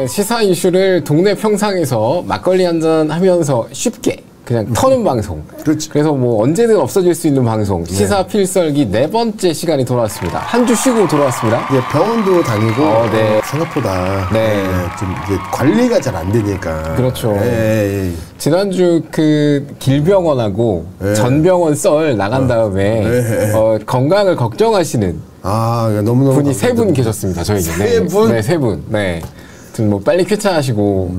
그 시사 이슈를 동네 평상에서 막걸리 한 잔 하면서 쉽게 그냥 터는 방송. 그렇지. 그래서 뭐 언제든 없어질 수 있는 방송. 시사 필설기 네 번째 시간이 돌아왔습니다. 한 주 쉬고 돌아왔습니다. 이제 병원도 다니고 어, 네. 생각보다 네. 예, 좀 이제 관리가 잘 안 되니까 그렇죠. 예, 예. 지난주 그 길병원하고 네. 전병원 썰 나간 다음에 네. 어, 건강을 걱정하시는 아 너무 너무 분이 세 분 계셨습니다. 저희는 세 분? 네, 세 분. 네. 아무튼 뭐 빨리 쾌차하시고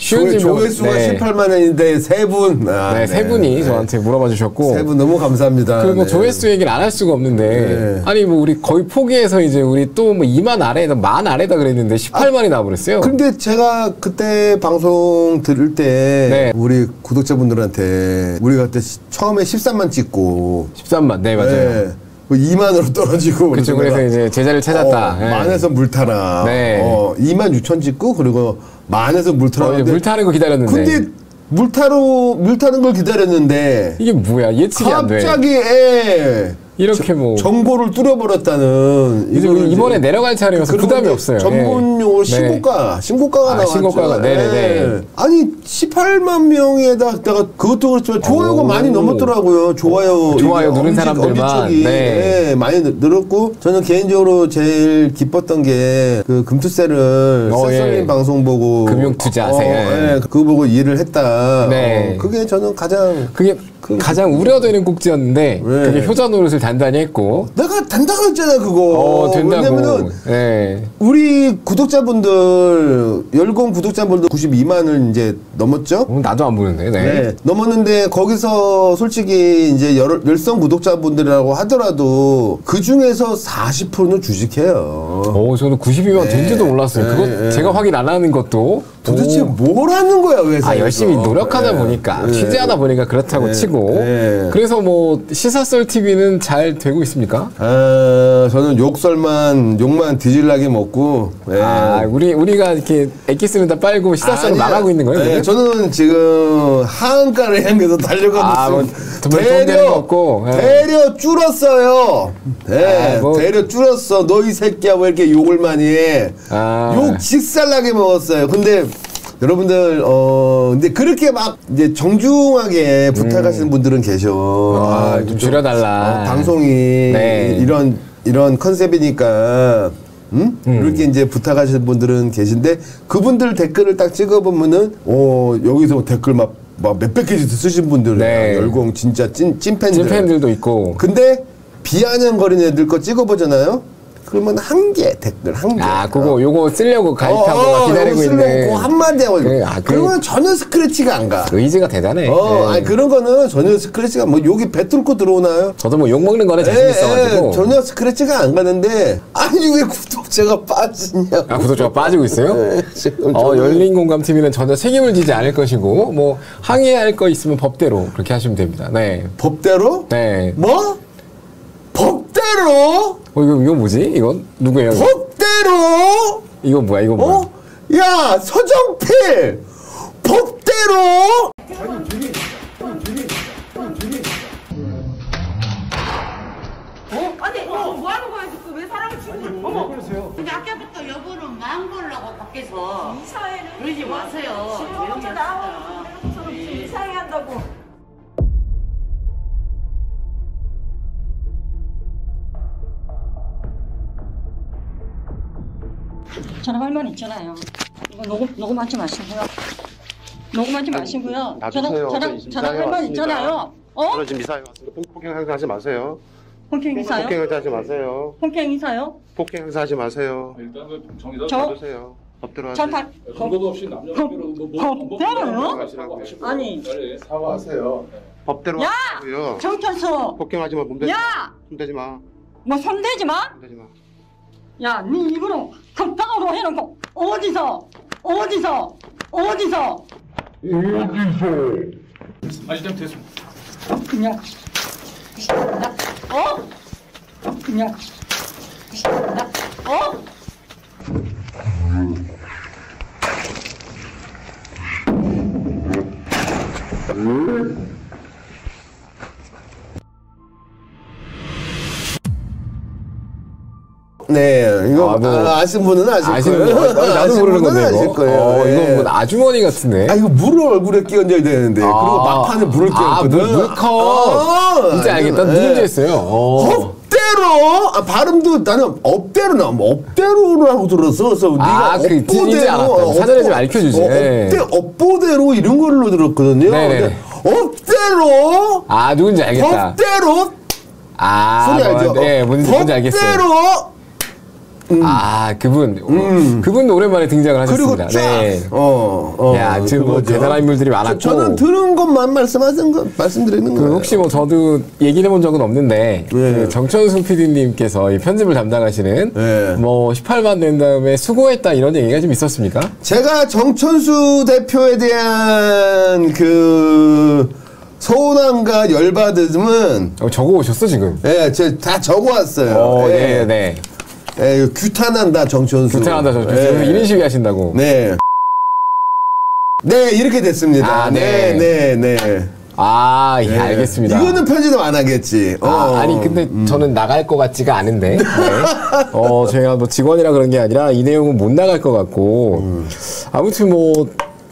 쉬운 조회, 질문 조회수가 네. 18만 원인데 세 분. 아, 네, 세 분이 저한테 물어봐 주셨고 세 분 너무 감사합니다. 그리고 뭐 네. 조회수 얘기를 안 할 수가 없는데 네. 아니 뭐 우리 거의 포기해서 이제 우리 또 뭐 2만 아래에다 만 아래다 그랬는데 18만이 나와버렸어요. 근데 제가 그때 방송 들을 때 네. 우리 구독자분들한테 우리가 그때 시- 처음에 13만 찍고 13만 네 맞아요. 네, 뭐 2만으로 떨어지고 그렇죠. 그래서 이제 제자를 찾았다. 어, 예. 만에서 물 타라. 네. 어, 2만 6천 찍고 그리고 만에서 물 타라. 어, 이제 물 타는 거 기다렸는데 근데 물 타러 물 타는 걸 기다렸는데 이게 뭐야 예측이 안 돼. 갑자기 애 이렇게 뭐 정보를 뚫어버렸다는 이제 이번에 내려갈 차례여서 부담이 없어요. 전문 용어 예. 신고가 신고가가 아, 나왔죠. 신고가가, 네네네. 예. 아니 18만 명에다 내가 그것도 그렇지만 좋아요가 오. 많이 넘었더라고요. 좋아요 좋아요 이게 누른 사람들만. 네. 예, 많이 늘- 늘었고 저는 개인적으로 제일 기뻤던 게 그 금투세를 어, 세설님 예. 방송 보고 금융투자 어, 세. 예, 그거 보고 일을 했다. 네. 어, 그게 저는 가장 그게 가장 우려되는 꼭지였는데 네. 그게 효자 노릇을 단단히 했고 내가 단다고 했잖아 그거. 어 된다고. 왜냐면은 네. 우리 구독자분들 열공 구독자분들 92만을 이제 넘었죠. 어, 나도 안 보는데. 네. 네. 넘었는데 거기서 솔직히 이제 열, 열성 구독자분들이라고 하더라도 그 중에서 40%는 주식해요. 어, 저는 92만 된지도 몰랐어요. 그거 네, 제가 확인 안 하는 것도 도대체 오. 뭘 하는 거야 회사에서? 아 열심히 노력하다 네. 보니까 네. 취재하다 보니까 그렇다고 네. 치고 네. 그래서 뭐 시사썰 TV는 잘 되고 있습니까? 아, 저는 욕설만 욕만 뒤질나게 먹고. 예. 아 우리 우리가 이렇게 엑기스는 다 빨고 시사썰을 아니야. 망하고 있는 거예요? 네? 저는 지금 하한가를 향해서 달려가고 아, 뭐, 있습니다. 되는 거 없고, 예. 대려 줄었어요. 네, 아, 뭐. 대려 줄었어. 너 이 새끼야 왜 이렇게 욕을 많이 해? 아. 욕 직살나게 먹었어요. 근데 여러분들 어 근데 그렇게 막 이제 정중하게 부탁하시는 분들은 계셔. 음. 아, 좀 줄여달라. 어, 방송이 네. 이런 이런 컨셉이니까 음? 이렇게 이제 부탁하시는 분들은 계신데 그분들 댓글을 딱 찍어보면은 어 여기서 댓글 막, 막 몇백 개씩 쓰신 분들 네. 열공 진짜 찐 찐팬들. 찐팬들도 있고 근데 비아냥거리는 애들 거 찍어보잖아요. 그러면 한 개 댓글 한 개. 아 그거 요거 쓰려고 가입하고 막 기다리고 있는 그 한마디 하고 그래, 아, 그- 그러면 전혀 스크래치가 안 가. 의지가 대단해. 어, 예. 아니 그런 거는 전혀 스크래치가 뭐 욕이 배 뚫고 들어오나요? 저도 뭐 욕 먹는 거는 자신 예, 있어가지고 예, 전혀 스크래치가 안 가는데 아니 왜 구독자가 빠지냐? 아 구독자가 빠지고 있어요? 네, 지금 어, 열린 공감 TV는 전혀 책임을 지지 않을 것이고 뭐 항의할 거 있으면 법대로 그렇게 하시면 됩니다. 네. 법대로? 네. 뭐? 법대로? 어 이거 이거 뭐지? 이건 누구예요? 이거? 법대로? 이거 뭐야? 이거 뭐야? 어? 야 서정필 법대로? 아니 어, 뭐 하는 거야 지금 왜 사람을 치고 어머 근데 아까부터 여보는 마음 걸라고 밖에서 이사회는 그러지 마세요 지금 혼자 하세요. 이사회 저랑 할말 있잖아요. 이거 녹음 녹음하지 마시고요. 녹음하지 마시고요. 놔두세요. 저랑 저 저랑 이사회 할말 왔습니다. 있잖아요. 어? 저는 지금 왔습니다. 폭- 폭행 행사하지 마세요. 폭행 이사요? 폭행 행사하지 마세요. 폭행 이사요? 폭행 행사하지 마세요. 일단은 정의다 저 놔두세요. 법대로 하세요. 전파 근거도 없이 남녀관계로 법대로요? 하시라고 하시고 아니. 사과하세요. 법대로 야! 하고요. 정천수. 폭행하지 마. 몸대지 마. 야! 손대지 마. 뭐 손대지 마. 손대지 마. 야, 네 입으로 극방으로 해놓고 어디서? 어디서? 어디서? 아시점 됐습니다. 그냥. 나 어? 그냥. 나 어? 네, 이거 아, 뭐, 아, 아시는 분은 아실 아시는 거예요. 거 나도 아시는 모르는 분은 건데 아실 이거. 거예요. 어, 예. 이건 뭐 아주머니 같은데. 아 이거 물을 얼굴에 끼얹어야 되는데 그리고 막판에 물을 아, 끼얹거든. 물, 물컵. 아, 이제 알겠다. 예. 누군지 했어요. 어. 업대로 아, 발음도 나는 업대로 나 업대로라고 들었어. 그래서 아, 네가 그 들리지 않았다. 사전에 좀 알려주지. 어, 업대 업보대로 이런 걸로 들었거든요. 근데 업대로 아, 누군지 알겠다. 법대로 아, 소리 알죠? 뭐, 네, 뭔지, 뭔지 알겠어요. 법대로 아, 그분. 그분 오랜만에 등장을 음. 그리고 하셨습니다. 쫙. 네. 어, 어, 야, 지금 뭐. 대단한 인물들이 많았고. 저, 는 들은 것만 말씀하신 거 말씀드리는 그 거예요. 혹시 뭐 저도 얘기를 해본 적은 없는데 네. 그 정천수 PD님께서 이 편집을 담당하시는 네. 뭐 18만 된 다음에 수고했다 이런 얘기가 좀 있었습니까? 제가 정천수 대표에 대한 그 서운함과 열받음은 어, 적어 오셨어 지금. 예, 제다 적어 왔어요. 어, 예. 네, 네. 예, 규탄한다 정천수. 불편하다 저 예. 이런 식이 하신다고. 네. 네, 이렇게 됐습니다. 아, 네, 네. 네, 네. 아, 예, 네. 알겠습니다. 이거는 편집 안 하겠지. 어. 아, 아니 근데 저는 나갈 것 같지가 않은데 네. 어 제가 뭐 직원이라 그런 게 아니라 이 내용은 못 나갈 것 같고 음. 아무튼 뭐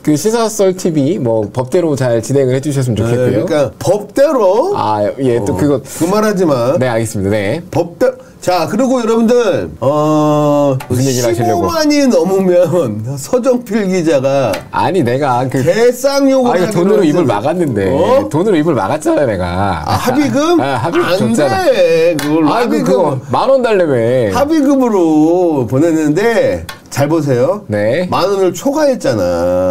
그 시사썰 TV 뭐 법대로 잘 진행을 해주셨으면 네, 좋겠고요. 그러니까 법대로 아 예또 그거 그만하지 마. 네 알겠습니다. 네. 법대 자 그리고 여러분들 어 무슨 얘기를 하시려고? 15만이 넘으면 서정필 기자가 아니 내가 그 개쌍욕을 아, 이거 하기로 돈으로 입을. 막았는데 어? 돈으로 입을 막았잖아 내가. 아, 합의금? 아, 합의금 안 줬잖아. 돼. 그걸 아, 그 합의금. 그거 만원 달래매. 합의금으로 보냈는데 잘 보세요. 네. 만 원을 초과했잖아.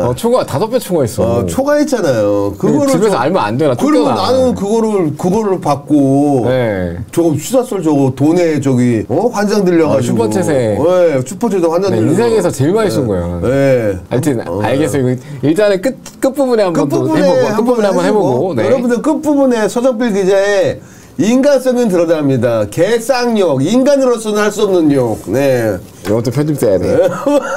어, 초과 다섯 배 초과했어. 어, 초과했잖아요. 그거를 집에서 좀- 알면 안 되나? 그리고. 나는 그거를 그거를 받고 네. 저거 휴사설 저거 돈에 저기 어 환장 들려가지고 어, 슈퍼챗에. 네, 슈퍼챗에 환장 네, 들려. 인생에서 제일 많이 쓴 거예요. 네. 하여튼 어, 알겠어요. 이거 일단은 끝 끝부분에 한번 또 끝부분에 해보고 끝부분에 한번 해보고 네. 여러분들 끝부분에 서정필 기자의 인간성은 드러납니다. 개쌍욕, 인간으로서는 할 수 없는 욕. 네. 이것도 편집돼야 돼.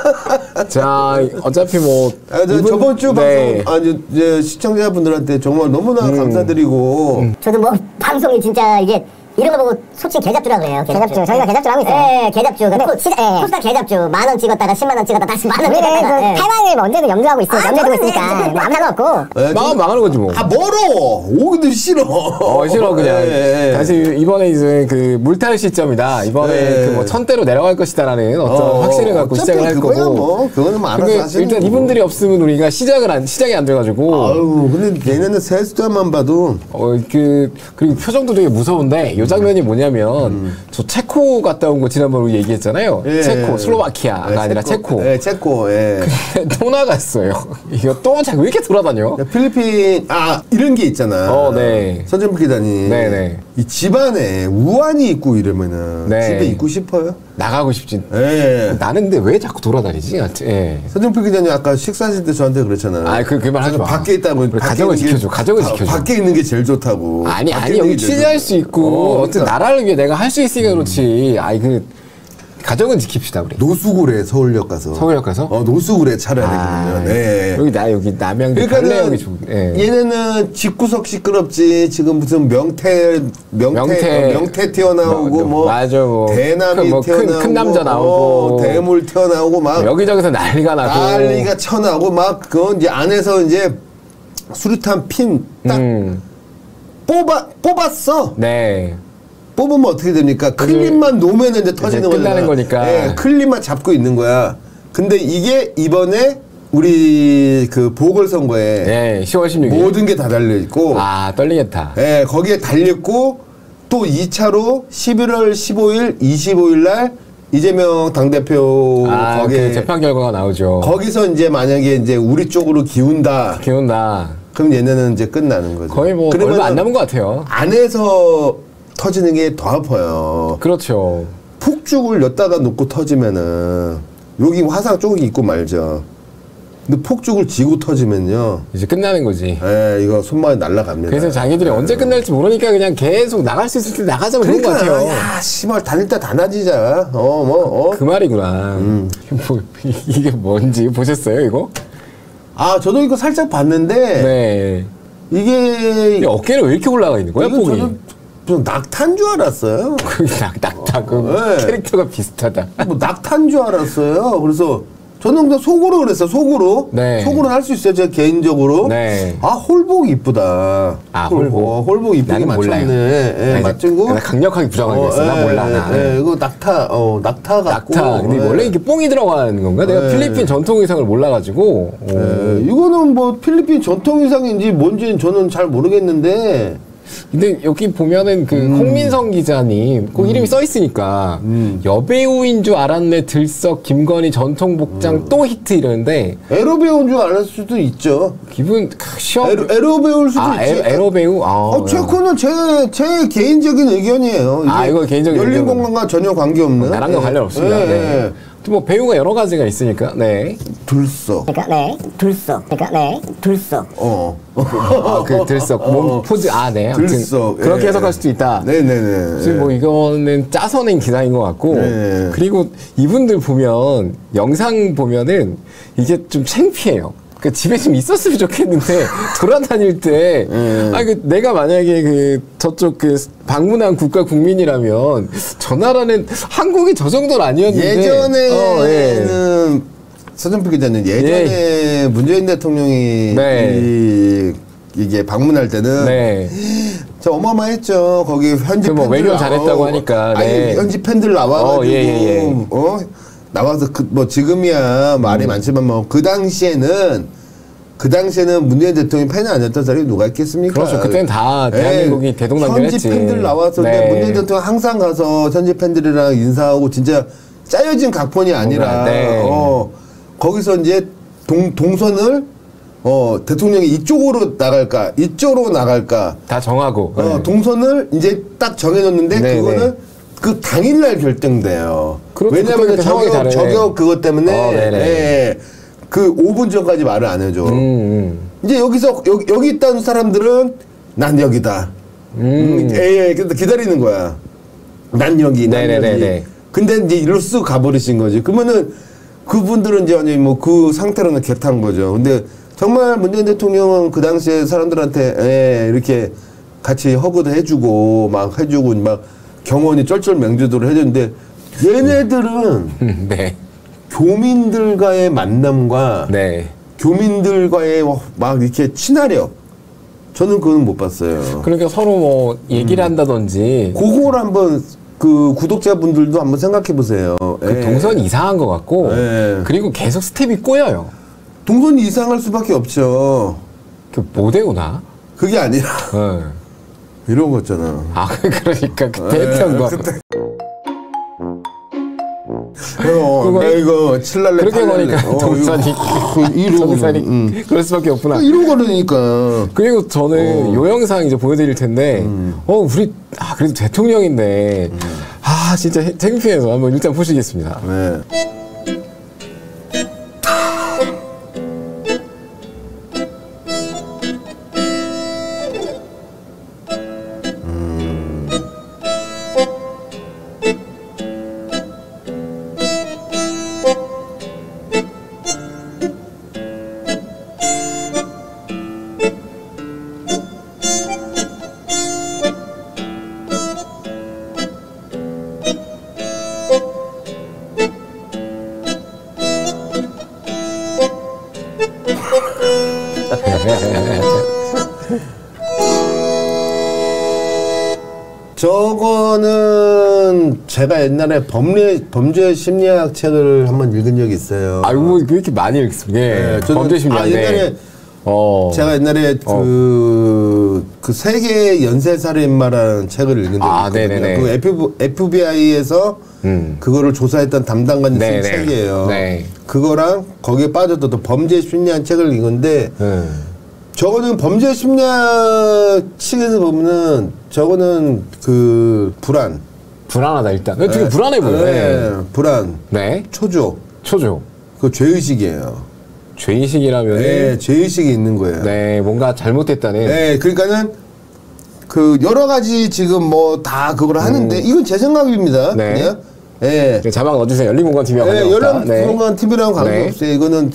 자 어차피 뭐 아, 저, 이분- 저번 주 네. 방송, 아, 저, 이제 시청자분들한테 정말 너무나 음. 감사드리고, 저도 뭐 방송이 진짜 이게 이런 거 보고 솔직히 개잡주라 그래요. 개잡주. 저희가 개잡주 하고 있어요. 예, 개잡주. 근데 코, 시작, 예. 코스타 개잡주. 만 원 찍었다가 10만 원 찍었다 다시 만 원 찍었다가. 그 탈망을 언제든 염두하고 있어. 염두에 두고 있으니까. 뭐 아무 상관 없고. 예, 망하면 망하는 거지 뭐. 아, 멀어! 오기도 싫어. 어 싫어 그냥 예, 예. 다시 이번에 이제 그 물탈 시점이다 이번에 예. 그뭐 천대로 내려갈 것이다라는 어떤 어, 확신을 갖고 어차피 시작을 할 그거야 거고 뭐. 그거는 뭐 알아서 근데 하시는 일단 거고. 이분들이 없으면 우리가 시작을 안 시작이 안 돼가지고 아유, 근데 얘네는 세 숫자만 봐도, 어그 그리고 표정도 되게 무서운데 이 장면이 뭐냐면 저 체코 갔다 온 거 지난번에 우리 얘기했잖아요 음. 예. 체코 슬로바키아가 예, 아니라 체코 예, 체코, 예. 또 나갔어요 이거 또 자꾸 왜 이렇게 돌아다녀 야, 필리핀, 아, 이런 게 있잖아. 어, 네. 선전부 기자님. 네 네. 이 집안에 우환이 있고 이러면은 네. 집에 있고 싶어요? 나가고 싶진 예. 나는 근데 왜 자꾸 돌아다니지? 예. 서정필 기자님 아까 식사하실 때 저한테 그랬잖아요. 아, 그- 그말 하지 마. 밖에 있다고. 우리 밖에 가정을 지켜줘, 가정을 바- 지켜줘. 밖에 있는 게 제일 좋다고. 아니 아니 여기 취재할 좋- 수 있고 어, 그러니까 나라를 위해 내가 할 수 있으니까 그렇지 아이 그 가정은 지킵시다 우리 노수구래 서울역 가서. 서울역 가서? 어 노수구래 차라리 아, 그러면. 네. 여기 나 여기 남양주 그러니까는 달래역이 좋 예. 얘네는 집구석 시끄럽지 지금 무슨 명태 명태 명태. 어, 명태 튀어나오고 뭐, 뭐 맞아, 뭐. 대남이 큰- 뭐 큰- 튀어나오고 큰 남자 나오고. 어, 대물 튀어나오고 막 여기저기서 난리가 나고 난리가 쳐나고 막 그건 이제 안에서 이제 수류탄 핀딱 음, 뽑아 뽑았어. 네 뽑으면 어떻게 됩니까? 클립만 놓으면 이제 터지는 끝나는 거잖아. 거니까. 예, 클립만 잡고 있는 거야. 근데 이게 이번에 우리 그 보궐선거에 예, 10월 16일 모든 게 다 달려 있고, 아 떨리겠다 예, 거기에 달렸고 또 2차로 11월 15일, 25일 날 이재명 당대표 아, 거기에 그 재판 결과가 나오죠 거기서 이제 만약에 이제 우리 쪽으로 기운다. 기운다 그럼 얘네는 이제 끝나는 거죠. 거의 뭐 얼마 안 남은 것 같아요 안에서 터지는 게 더 아파요. 그렇죠 폭죽을 엿다가 놓고 터지면은 여기 화상 쪽이 있고 말죠. 근데 폭죽을 지고 터지면요. 이제 끝나는 거지 에 이거 손만에 날아갑니다. 그래서 자기들이 언제 끝날지 모르니까 그냥 계속 나갈 수 있을 때 나가자고 그런 것 그러니까 같아요 야 씨발 다닐 때 다 나지자. 어 뭐 어. 그 말이구나. 음. 뭐, 이게 뭔지 보셨어요, 이거? 아 저도 이거 살짝 봤는데 네. 이게 이 어깨는 왜 이렇게 올라가 있는 거야, 폭이? 좀 낙탄 줄 알았어요. 그 낙, 낙타고 네. 캐릭터가 비슷하다. 뭐 낙탄 줄 알았어요. 그래서 저는 그냥 속으로 그랬어요. 속으로. 네. 속으로 할 수 있어요. 제가 개인적으로. 네. 아 홀복 이쁘다. 아, 홀- 홀복. 어, 홀복 이쁘게 맞췄네. 예, 아니, 거. 나 강력하게 부정하겠어. 나 몰라, 나. 예, 이거 낙타, 어, 낙타 같고. 낙타. 근데 예. 원래 이게 뽕이 들어가는 건가? 내가 네. 필리핀 전통 의상을 몰라가지고. 어. 예, 이거는 뭐 필리핀 전통 의상인지 뭔지는 저는 잘 모르겠는데. 근데 여기 보면은 그 음. 홍민성 기자님 그 이름이 써 있으니까 여배우인 줄 알았네 들썩 김건희 전통 복장 음. 또 히트 이러는데 에로 배우인 줄 알았을 수도 있죠. 기분 크, 시험 에로, 에로 배우일 수도 아 있지. 에, 에로 배우 아 어, 체코는 제, 제 개인적인 의견이에요. 아, 이거 개인적인 열린 의견은. 공간과 전혀 관계 없는. 나랑은 예. 관련 없습니다. 예, 네. 뭐 배우가 여러 가지가 있으니까 네. 들썩. 그러니까 네 둘석 그러니까 네 둘석 어. 아 그 들썩 몸 포즈 아 네. 아무튼 들썩. 그렇게 예. 해석할 수도 있다. 네 네 네. 지금 뭐 이거는 짜서 낸 기사인 것 같고 네. 그리고 이분들 보면 영상 보면은 이게 좀 창피해요. 그 집에 좀 있었으면 좋겠는데 돌아다닐 때 네. 아니 그 내가 만약에 그 저쪽 그 방문한 국가 국민이라면 저 나라는 한국이 저 정도는 아니었는데 예전에는 어, 예. 서정필 기자님 예전에 문재인 대통령이 네. 이, 이게 방문할 때는 네. 저 어마어마했죠. 거기 현지 그 뭐 팬들 외교 나- 잘했다고 어, 하니까, 아니 네. 현지 팬들 나와가지고 어, 예, 예, 예. 어 나와서 그 뭐 지금이야 말이 많지만 뭐 그 당시에는 그 당시에는 문재인 대통령 팬이 아니었던 사람이 누가 있겠습니까? 그렇죠. 그때는 다 대한민국이 대동단결했지. 현지 팬들 나와서 네. 문재인 대통령 항상 가서 현지 팬들이랑 인사하고 진짜 짜여진 각본이 아니라 네. 어 거기서 이제 동 동선을 어 대통령이 이쪽으로 나갈까 이쪽으로 나갈까 다 정하고 어, 네. 동선을 이제 딱 정해놓는데 네, 그거는 네. 그 당일날 결정돼요. 왜냐하면 저격. 저격 그것 때문에 어. 예, 그 5분 전까지 말을 안 해줘. 음, 음. 이제 여기서 여기, 여기 있다는 사람들은 난 여기다. 음, 예, 예, 그래서 기다리는 거야. 난 여기, 난 네네네네. 여기. 근데 이제 일로 쓱 가버리신 거지. 그러면은 그분들은 이제 아니 뭐 그 상태로는 개탄 거죠. 근데 정말 문재인 대통령은 그 당시에 사람들한테 예, 이렇게 같이 허그도 해주고 막 해주고 막 경원이 쩔쩔 맹주도를 해줬는데 얘네들은 음, 네. 교민들과의 만남과 네. 교민들과의 막 이렇게 친화력 저는 그건 못 봤어요. 그러니까 서로 뭐 얘기를 한다든지 그걸 한번 그 구독자분들도 한번 생각해 보세요. 그 동선이 이상한 것 같고 예. 그리고 계속 스텝이 꼬여요. 동선이 이상할 수밖에 없죠. 그 못 외우나? 그게 아니라 어. 이런 거잖아. 아 그러니까 그때 했던 거. 어, 그거 나 이거 칠날래 그렇게. 보니까 어, 그 이러고 동선이 음. 그럴 수밖에 없구나. 이런 거라니까. 그리고 저는 요 영상 이제 보여드릴 텐데, 음. 어, 우리, 아, 그래도 대통령인데, 아, 진짜 해- 창피해서 한번 일단 보시겠습니다. 네. 저거는 제가 옛날에 범죄 범죄 심리학 책을 한번 읽은 적이 있어요. 아이고, 왜 이렇게 많이 읽습니까? 예. 네, 저는- 범죄 심리학. 아, 옛날에 어. 제가 옛날에 그, 그 세계 연쇄살인마라는 책을 읽은 적이 아, 있거든요. 네네네. 그 FBI, FBI에서 음. 그거를 조사했던 담당관이 쓴. 책이에요. 네. 그거랑 거기에 빠져도 또 범죄 심리학 책을 읽은데 음. 저거는 범죄 심리학 측에서 보면은 저거는 그 불안. 불안하다, 일단. 되게 불안해 보여요. 네, 네. 불안. 네. 초조. 초조. 그 죄의식이에요. 죄의식이라면, 네, 네. 죄의식이 있는 거예요. 네, 뭔가 잘못됐다는. 네, 그러니까는 그 여러 가지 지금 뭐 다 그걸 하는데 이건 제 생각입니다. 음. 네. 그냥 예. 그 자막 넣어주세요. 열린 공간 TV와 네, 관계없다. 여러 그런 TV랑 관계없어요. 이거는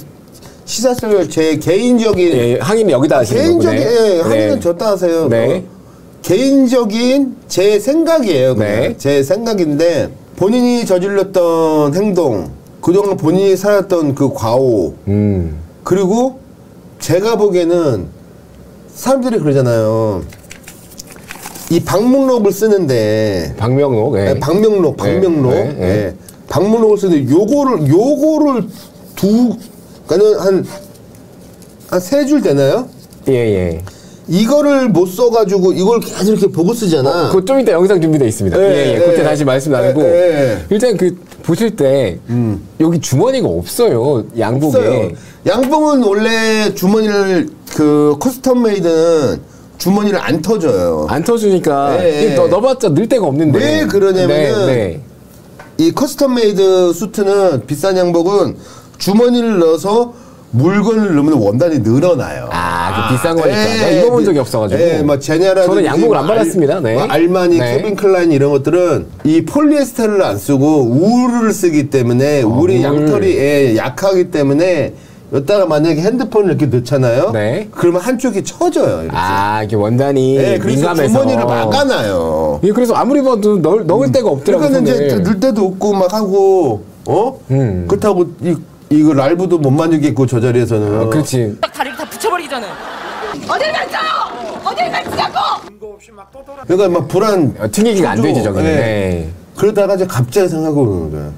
시사설 제 개인적인 예, 항의는 여기다 하시는 개인적인 거군요. 예, 할인은 줬다 하세요. 네. 개인적인 제 생각이에요. 네. 제 생각인데 본인이 저질렀던 행동, 그동안 본인이 살았던 그 과오, 음. 그리고 제가 보기에는 사람들이 그러잖아요. 이 방문록을 쓰는데 박명록. 예. 네, 방명록, 방명록. 네, 네, 네. 예. 방문록을 쓰는데 요거를 요거를 두 그러니까 한 한 세 줄 되나요? 예, 예. 이거를 못 써가지고 이걸 계속 이렇게 보고 쓰잖아. 그거 좀 이따 영상 준비되어 있습니다. 예, 예, 예. 그때 예. 다시 말씀 나누고. 예, 예. 일단 그, 보실 때, 여기 주머니가 없어요. 양복에. 없어요. 양복은 원래 주머니를 그 custom made는 주머니를 안 터줘요. 안 터주니까, 예, 예. 넣, 넣어봤자 넣을 데가 없는데. 왜 그러냐면은 네, 네. 이 custom made 수트는 비싼 양복은 주머니를 넣어서 물건을 넣으면 원단이 늘어나요. 아, 그 비싼 거니까. 내가 입어본 적이 없어가지고. 예, 뭐 제냐라든지 저는 양복을 안뭐 알- 받았습니다. 네. 뭐 알마니, 네. 케빈 클라인 이런 것들은 이 폴리에스테르를 안 쓰고 울을 쓰기 때문에 울이 아, 울. 양털이 예, 약하기 때문에 여기다가 만약에 핸드폰을 이렇게 넣잖아요. 네. 그러면 한쪽이 처져요. 이렇게. 아, 이게 원단이 예, 그래서 민감해서. 주머니를 막아놔요. 예, 그래서 아무리 봐도 넣을, 넣을 데가 없더라고요. 그러니까 이제. 넣을 데도 없고 막 하고 어? 음. 그렇다고 이 이거 랄브도 못 만지겠고 저 자리에서는. 어, 그렇지. 딱 다리를 다 붙여버리기 전에 어딜 만져요! 어딜 만지냐고! 그러니까 막 불안. 어, 튕기기가 안 되지, 저기는. 예. 네. 그러다가 이제 갑자기 생각하고 그러는 거야.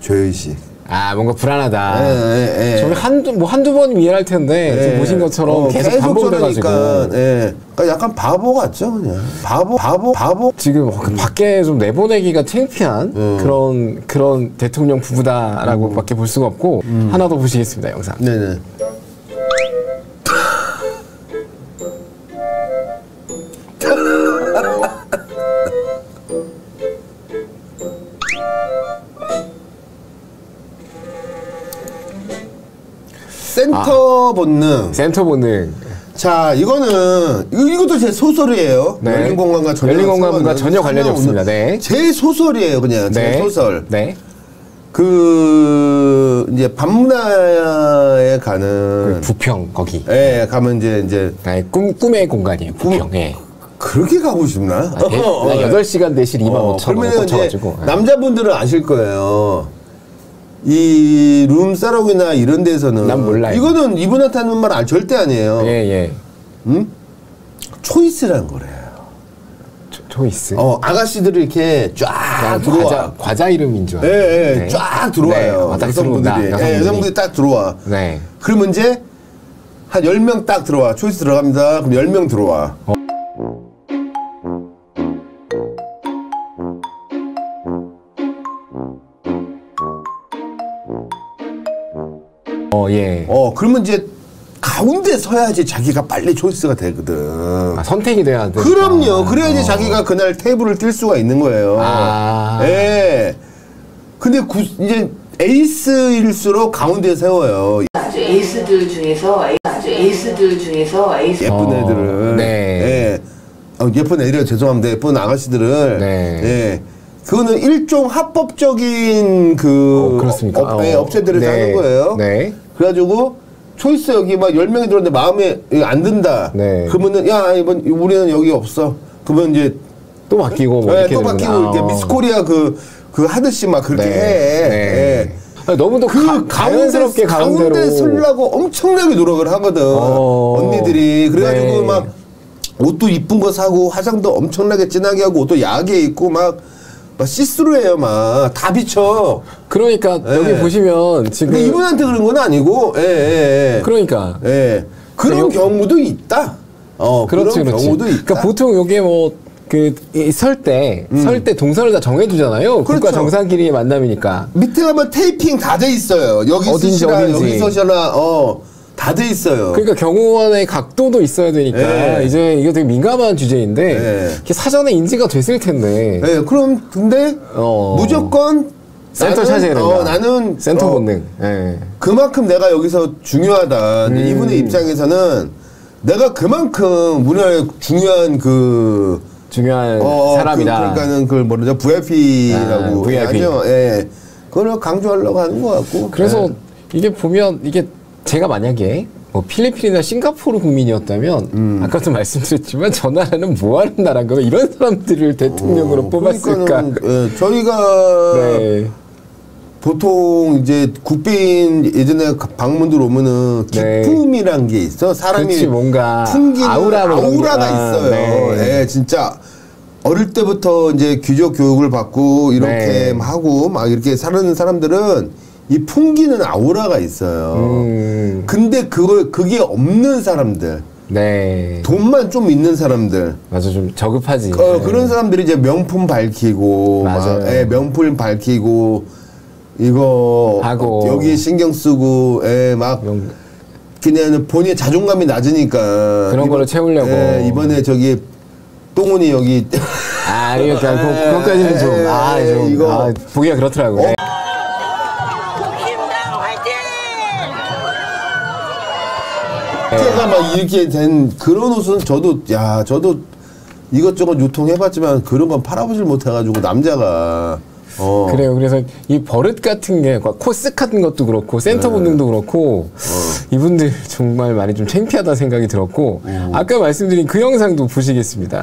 조효씨. 아, 뭔가 불안하다. 예, 예, 예. 저희 한두, 뭐 한두 번이면 이해할 텐데, 지금 보신 것처럼 어, 계속 반복돼가지고. 저러니까, 예. 그러니까 약간 바보 같죠, 그냥. 바보, 바보, 바보. 지금 그 밖에 좀 내보내기가 창피한 음. 그런, 그런 대통령 부부다라고 밖에 볼 수가 없고, 하나 더 보시겠습니다, 영상. 네네. 센터 본능. 센터 본능. 자, 이거는 이- 이것도 제 소설이에요. 네. 열린 공간과 전혀 열린 공간과 전혀 관련이 없습니다. 네. 제 소설이에요, 그냥 제 소설. 네. 그 이제 밤문화에 가는 부평, 거기. 예, 가면 이제 이제 네, 꿈, 꿈의 공간이에요, 부평. 꿈- 예. 그렇게 가고 싶나? 아, 대, 8시간 대신 2만 어, 5천 원 그러면 이제. 예. 남자분들은 아실 거예요. 이 룸사롱이나 이런 데서는 난 몰라요. 이거는 이분한테 하는 말 아- 절대 아니에요. 예, 예. 초이스라는 거래요. 초, 초이스. 어, 아가씨들이 이렇게 쫙 들어와. 과자, 과자 이름인 줄 예, 알아요. 예, 네. 쫙 들어와요. 네. 여성분들이. 들어온다, 예, 여성분들이. 여성분들이 딱 들어와. 네. 그러면 이제 한 10명 딱 들어와. 초이스 들어갑니다. 그럼 10명 들어와. 어, 예. 어, 그러면 이제 가운데 서야지 자기가 빨리 초이스가 되거든. 아, 선택이 돼야 돼. 그럼요. 그래야지 자기가 그날 테이블을 뛸 수가 있는 거예요. 아. 예. 근데 구, 이제 에이스일수록 가운데 세워요. 아주 에이스들 중에서 아주 에이스들 중에서 에이스 예쁜 어, 애들을. 네. 예. 어, 예쁜 애들이 죄송합니다. 예쁜 아가씨들을. 네. 예. 그거는 일종 합법적인 그 어, 그렇습니까? 업, 예, 어. 업체들에서 네. 하는 거예요. 네. 그래가지고 choice 여기 막 10명이 들었는데 마음에 안 든다. 네. 그러면은 야, 이번 우리는 여기 없어. 그러면 이제 또 바뀌고 뭐 예, 이렇게 또. 바뀌고 이렇게 어. 미스 코리아 그, 그 하듯이 막 그렇게 네. 해. 네. 예. 아, 너무 더그 가, 가운데로. 가운데 쓰려고 엄청나게 노력을 하거든. 어. 언니들이. 그래가지고 네. 막 옷도 이쁜 거 사고 화장도 엄청나게 진하게 하고 옷도 야하게 입고 막, 막 시스루해요 막. 다 비쳐. 그러니까 예. 여기 보시면 지금 근데 이분한테 그런 건 아니고, 예, 예, 예. 그러니까 예. 그런 요- 경우도 있다. 어, 그렇지 그런 그렇지. 경우도 있다. 그러니까 보통 요게 뭐 뭐그설때 설때 동선을 다 정해두잖아요. 국가 그렇죠. 정상끼리의 만남이니까. 밑에 가면 테이핑 다 돼 있어요. 여기 어딘지, 쓰시라, 어딘지. 여기 서셔라, 어, 다 돼 있어요. 그러니까 경호원의 각도도 있어야 되니까 예. 이제 이게 되게 민감한 주제인데 예. 이게 사전에 인지가 됐을 텐데 예, 그럼 근데 어. 무조건 센터 나는- 찾아야 된다. 어, 나는 센터 어, 본능. 예. 그만큼 내가 여기서 중요하다. 음. 이분의 입장에서는 내가 그만큼 우리나라의 중요한 그 중요한 어, 사람이다. 그, 그러니까는 그걸 뭐라죠? VIP라고 아, VIP. 하죠. 예. 그걸 강조하려고 하는 것 같고. 그래서 예. 이게 보면 이게 제가 만약에 뭐 필리핀이나 싱가포르 국민이었다면 음. 아까도 말씀드렸지만 저 나라는 뭐 하는 나라인가 왜 이런 사람들을 대통령으로 뽑았을까? 그러니까는, 예, 저희가 네. 보통 이제 국빈 예전에 방문들 오면은 네. 기품이란 게 있어. 사람이 그치, 뭔가 풍기는 아우라 아우라가 아, 있어요. 네. 예, 진짜 어릴 때부터 이제 귀족 교육을 받고 이렇게 네. 하고 막 이렇게 사는 사람들은 이 풍기는 아우라가 있어요. 음, 근데 그걸 그게 없는 사람들, 네. 돈만 좀 있는 사람들, 맞아 좀 저급하지. 어, 네. 그런 사람들이 이제 명품 밝히고, 맞아요. 막, 예, 명품 밝히고, 이거, 하고. 여기 신경 쓰고, 예, 막, 명- 그냥 본인의 자존감이 낮으니까. 그런 걸로 채우려고. 예, 이번에 저기, 똥훈이 여기. 아, 이거 그, 에, 그것까지는 좀, 에, 아, 에, 좀, 이거. 아, 보기가 그렇더라고. 어? 네. 제가 막 이렇게 된 그런 옷은 저도, 야, 저도 이것저것 유통해봤지만 그런 건 팔아보질 못해가지고, 남자가. 어. 그래요. 그래서 이 버릇 같은 게 코스 같은 것도 그렇고 센터 네. 본능도 그렇고 어. 이분들 정말 많이 좀 창피하다 생각이 들었고 음. 아까 말씀드린 그 영상도 보시겠습니다.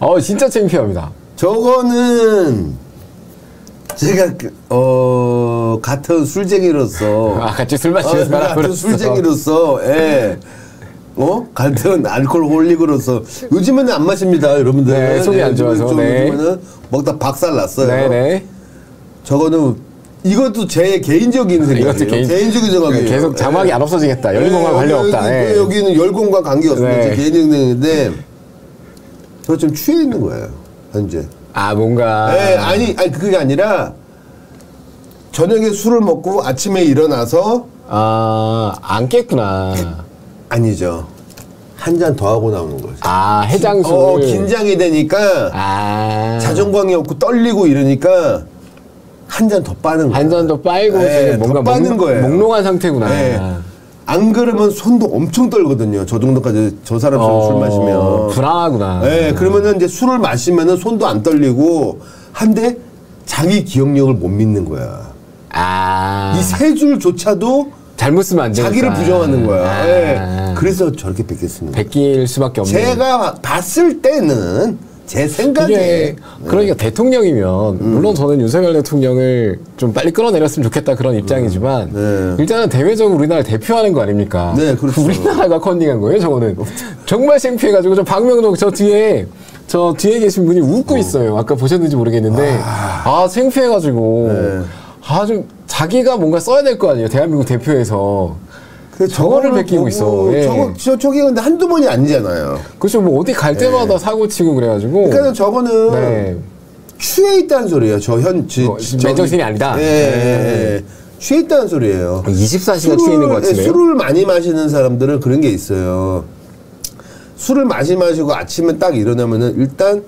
어 진짜 창피합니다. 저거는 제가 그, 어 같은 술쟁이로서 아 같이 술 마시는 어, 같은 술쟁이로서 예. 어? 같은 알코올 홀릭으로서 요즘에는 안 마십니다, 여러분들. 네, 속이 안 좋아서, 좀 네. 요즘에는 먹다 박살 났어요. 네 네. 저거는 이것도 제 개인적인 생각이에요. 이것도 개인- 개인적인 생각이에요. 계속 자막이 예. 안 없어지겠다. 열공과 관련 여기, 없다. 여기, 예. 여기는 열공과 관계 없습니다. 네. 제 개인적인 생각인데 저 지금 취해 있는 거예요, 현재. 아 뭔가 예, 아니, 아니 그게 아니라 저녁에 술을 먹고 아침에 일어나서 아안 깼구나. 아니죠. 한 잔 더 하고 나오는 거죠. 아 해장술. 어, 긴장이 되니까 아 자존감이 없고 떨리고 이러니까 한 잔 더 빠는 거예요. 한 잔 더 빨고 예, 지금 뭔가 더 빠는 몽- 거예요. 몽롱한 상태구나. 예. 안 그러면 손도 엄청 떨거든요. 저 정도까지 저 사람 술 어, 마시면. 불안하구나. 예, 그러면은 이제 술을 마시면은 손도 안 떨리고 한데 자기 기억력을 못 믿는 거야. 아 이 세 줄조차도 잘못 쓰면 안 되니까. 자기를 부정하는 거야. 아. 예. 그래서 저렇게 뺏겼습니다. 베낄 수밖에 없는. 제가 봤을 때는 제 생각에 그러니까 대통령이면 물론 저는 윤석열 대통령을 좀 빨리 끌어내렸으면 좋겠다 그런 입장이지만 네. 일단은 대외적으로 우리나라를 대표하는 거 아닙니까? 네, 그렇죠. 우리나라가 컨닝한 거예요, 저거는. 정말 창피해가지고 저 박명동 저 뒤에 저 뒤에 계신 분이 웃고 있어요. 아까 보셨는지 모르겠는데 아, 창피해가지고 네. 아좀 자기가 뭔가 써야 될 거 아니에요, 대한민국 대표에서. 그 저거를 베끼고 있어. 예. 저거 저 저게 근데 한두 번이 아니잖아요. 그렇죠, 뭐 어디 갈 때마다 사고 치고 그래가지고. 네. 그러니까 저거는 네. 취해 있다는 소리예요. 저 현 지 어, 맨정신이 아니다? 예, 예, 예. 취해 있다는 소리예요. 24시간 취해 있는 것 예, 같은데요? 술을 많이 마시는 사람들은 그런 게 있어요. 술을 많이 마시고 아침에 딱 일어나면은 일단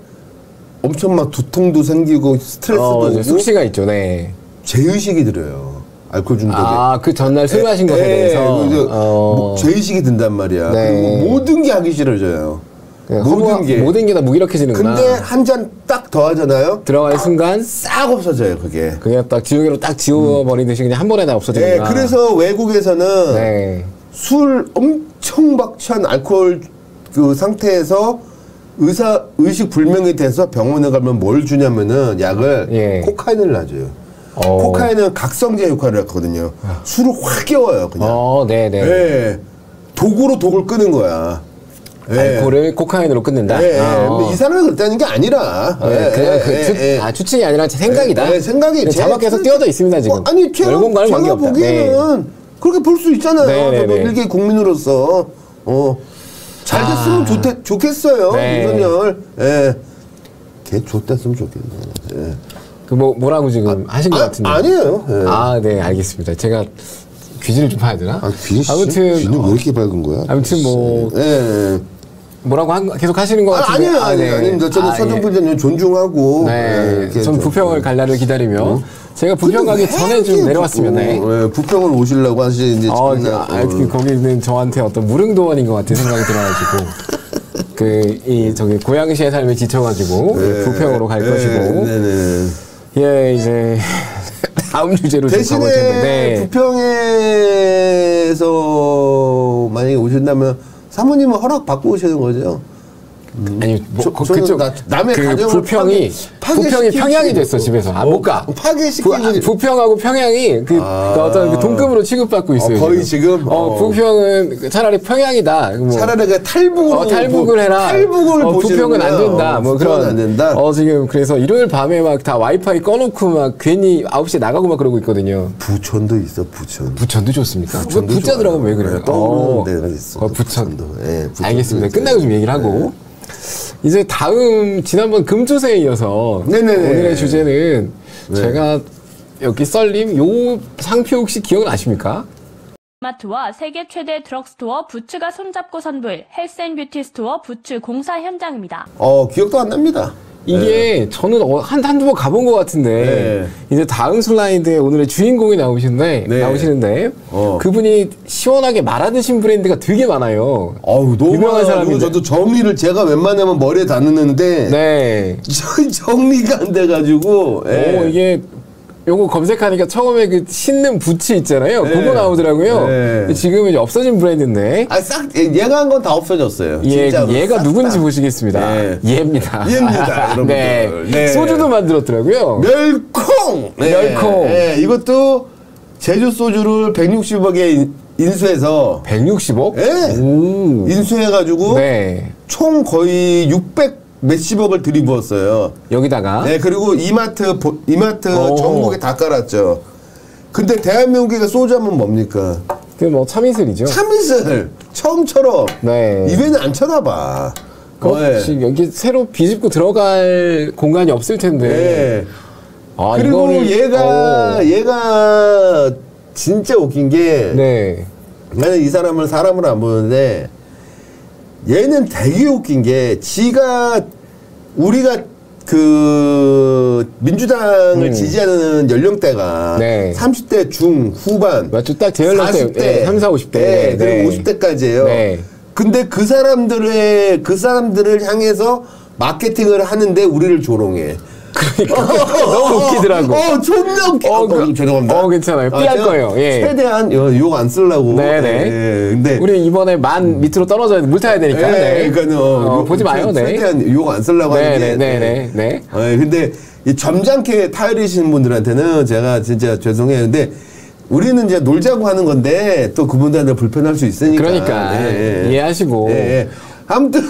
엄청 막 두통도 생기고 스트레스도 어, 오고 숙시가 있죠, 네. 죄의식이 들어요. 알코올 중독에. 아, 그 전날 술 마신 것에 예, 대해서. 그래서 어. 뭐 죄의식이 든단 말이야. 네. 그리고 모든 게 하기 싫어져요. 그냥 모든 게. 모든 게 다 무기력해지는구나. 근데 한 잔 딱 더 하잖아요. 들어가는 순간 싹 없어져요, 그게. 그냥 딱 지우개로 딱 지워버리듯이 그냥 한 번에 다 예, 없어지는구나. 그래서 외국에서는 네. 술 엄청 박찬 알코올 그 상태에서 의사 의식 불명이 돼서 병원에 가면 뭘 주냐면은 약을 예. 코카인을 놔줘요. 어. 코카인은 각성제 효과를 했거든요. 술을 확 깨워요, 그냥. 어, 네네. 예. 독으로 독을 끄는 거야. 예. 알코올을 코카인으로 끊는다. 예, 예. 어. 이 사람이 그랬다는 게 아니라. 네, 예, 그냥 예, 그 예, 추, 예. 아, 추측이 아니라 제 생각이다. 예, 생각이 그냥 제- 자막 계속 띄워져 있습니다, 지금. 어, 아니 제가, 제가. 보기에는 그렇게 볼 수 있잖아요. 네, 네, 네. 일개 국민으로서 어. 잘 됐으면 아. 좋대, 좋겠어요. 네. 윤석열. 예. 걔 좆됐으면 좋겠네. 예. 그 뭐 뭐라고 지금 하신 것 아, 같은데. 아니에요. 예. 아, 네, 알겠습니다. 제가 귀지를 좀 봐야 되나? 아, 귀 씨, 아무튼 귀는 왜 이렇게 밝은 거야? 아무튼 뭐 예. 예. 뭐라고 한, 계속 하시는 것 아, 같은데. 아니에요, 아니에요. 네. 아닙니다. 저는 아, 서정부 장님 존중하고. 예, 네, 이렇게 전 좀- 부평을 갈 날을 기다리며 제가 부평 가기 왜 전에 좀 이렇게 내려왔으면 네. 부- 예, 부평을 오시려고 하시 이제 어, 지금 나- 아, 그 거기는 저한테 어떤 무릉도원인 것 같은 생각이 들어가지고 그 이 저기 고양시의 삶에 지쳐가지고 네. 부평으로 갈 네, 것이고 네네. 예 이제 다음 주제로 대신에 네. 부평에서 만약에 오신다면 사모님은 허락 받고 오시는 거죠? 아니 뭐 저- 그, 그쪽 나- 남의 그 부평이 파괴- 파괴시키고 평양이 됐어 집에서 안못 가. 어, 파괴시키고 부, 평하고 평양이 그, 아. 그 어떤 그 동급으로 취급받고 있어요. 어, 거의 지금? 어, 어. 부평은 차라리 평양이다. 뭐. 차라리 그 탈북으로 어, 탈북을 해라. 탈북을 어, 부평은 안 된다. 뭐 그런. 안 된다. 어, 지금 그래서 일요일 밤에 막 다 와이파이 꺼놓고 막 괜히 9시에 나가고 막 그러고 있거든요. 부천도 있어 부천. 부천도 좋습니까? 왜 부천도 부자 좋아요. 들어가면 왜 그래요? 네, 떠오르는 어, 데가 있어. 어, 부천. 부천도. 예, 알겠습니다. 끝나고 좀 얘기를 하고. 이제 다음, 지난번 금주세에 이어서. 네네네. 오늘의 주제는 제가 여기 썰림 요 상표 혹시 기억나십니까? 마트와 세계 최대 드럭스토어 부츠가 손잡고 선보일 헬스앤뷰티 스토어 부츠 공사 현장입니다. 어 기억도 안 납니다. 이게 저는 어, 한, 한두 번 가본 것 같은데, 이제 다음 슬라이드에 오늘의 주인공이 나오시는데, 네. 나오시는데, 어. 그분이 시원하게 말아드신 브랜드가 되게 많아요. 어우 너무 유명한 사람인데. 저도 정리를 제가 웬만하면 머리에 다누는데 네. 저- 정리가 안 돼가지고 예. 오, 이게 요거 검색하니까 처음에 그 신는 부츠 있잖아요. 네. 그거 나오더라고요. 네. 지금은 이제 없어진 브랜드인데. 아 싹 얘가 한 건 다 없어졌어요. 얘, 진짜로. 얘가 싹 누군지 다. 보시겠습니다. 네. 얘입니다. 얘입니다, 여러분들. 네. 네. 소주도 만들었더라고요. 멸콩. 네. 멸콩. 네, 이것도 제주 소주를 160억에 인수해서 160억? 예. 오. 인수해가지고 네. 총 거의 600 몇십억을 들이부었어요. 여기다가. 네, 그리고 이마트 보- 이마트 오. 전국에 다 깔았죠. 근데 대한민국의 소주하면 뭡니까? 그뭐 참이슬이죠. 참이슬 처음처럼 네. 입에는 안 쳐다봐. 그렇지. 여기 새로 비집고 들어갈 공간이 없을 텐데. 네. 아, 그리고 이거를- 얘가 어. 얘가 진짜 웃긴 게 네. 나는 이 사람을 사람을 안 보는데 얘는 되게 웃긴 게 지가 우리가 그 민주당을 음. 지지하는 연령대가 네. 30대 중 후반 맞죠. 딱 제 연령대 40대, 네, 30, 50대. 네, 그리고 네. 50대까지예요. 네. 근데 그 사람들의 그 사람들을 향해서 마케팅을 하는데 우리를 조롱해. 너무 웃기더라고. 어, 존나 웃겨. 어, 어, 그- 죄송합니다. 어, 괜찮아요. 아, 삐할 제가 거예요. 예. 최대한 욕 안 쓰려고. 네네. 예, 근데 우리 이번에 만 밑으로 떨어져야 돼. 물 타야 되니까. 네. 예, 그러니까는 어, 욕- 보지 마요. 네. 최대한 욕 안 쓰려고 네, 하는 게. 네, 네, 네, 네. 예, 근데 이 점잖게 타이르시는 분들한테는 제가 진짜 죄송해요. 근데 우리는 이제 놀자고 하는 건데 또 그분들한테 불편할 수 있으니까. 그러니까 예, 예. 이해하시고. 예, 예. 아무튼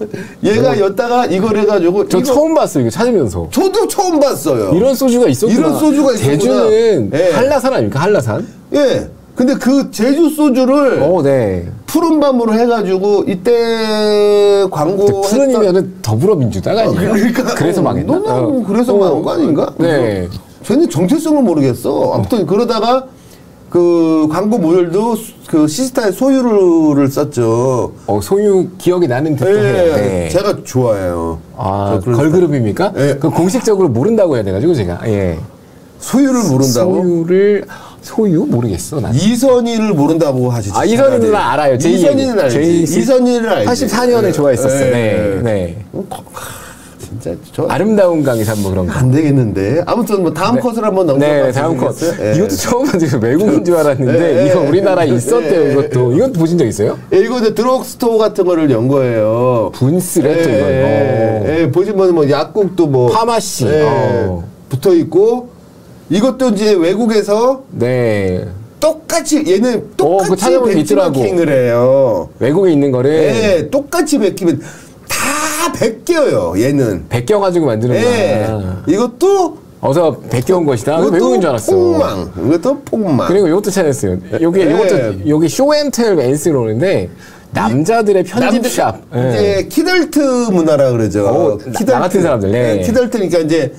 얘가 였다가 이걸 해가지고 저 이거- 처음 봤어요. 이거 찾으면서. 저도 처음 봤어요. 이런 소주가 있었구나. 이런 소주가 있었구나. 제주는 예. 한라산 아닙니까? 한라산? 예. 근데 그 제주 소주를 어, 네. 푸른 밤으로 해가지고 이때 광고 푸른이면은 더불어민주당 아니에요? 그러니까 그래서 망했나? 너무 어. 그래서 어. 망한 거 아닌가? 네. 쟤는 정체성을 모르겠어. 아무튼 그러다가 그 광고 모델도 수- 그 시스타의 소유를 썼죠. 어, 소유 기억이 나는 듯도 예, 해요. 네. 제가 좋아해요. 아, 걸그룹입니까? 예. 그 공식적으로 모른다고 해야 돼가지고 제가. 예. 소유를 모른다고? 소유를 소유 모르겠어. 난. 이선희를 모른다고 하시죠. 아 이선희는 알아요. 제 이선희는 알지. 이선희를 알지. 84년에 예. 좋아했었어. 예. 네, 네. 진짜 저 아름다운 강의산 뭐 그런 거. 안 되겠는데. 아무튼 뭐 다음 네. 컷을 한번 넘어가 네, 다음 컷. 예. 이것도 처음 봤는데 외국인 줄 알았는데 예, 이거 예. 우리나라에 있었대요. 예, 이것도. 이건 보신 적 있어요? 예, 이거 이제 드럭스토어 같은 거를 연 거예요. 분스레 또 이거. 예, 예, 보시면 뭐 약국도 뭐 파마시. 예, 어. 붙어 있고 이것도 이제 외국에서 네. 똑같이 얘는 어, 똑같이 찾아보면 있더라고. 벤치마킹을 해요. 외국에 있는 거를 예, 똑같이 베끼면 다 베껴요. 얘는. 베껴가지고 만드는 예, 거야. 이것도 어서 베껴온 것이다. 외국인 줄 알았어. 폭망. 이것도 폭망. 그리고 이것도 찾았어요. 여기 예. 이것도 여기 쇼앤텔 앤스로 오는데 남자들의 편집샵. 예. 이제 키덜트 문화라 그러죠. 어, 나- 나 같은 사람들, 네. 네, 키덜트니까 이제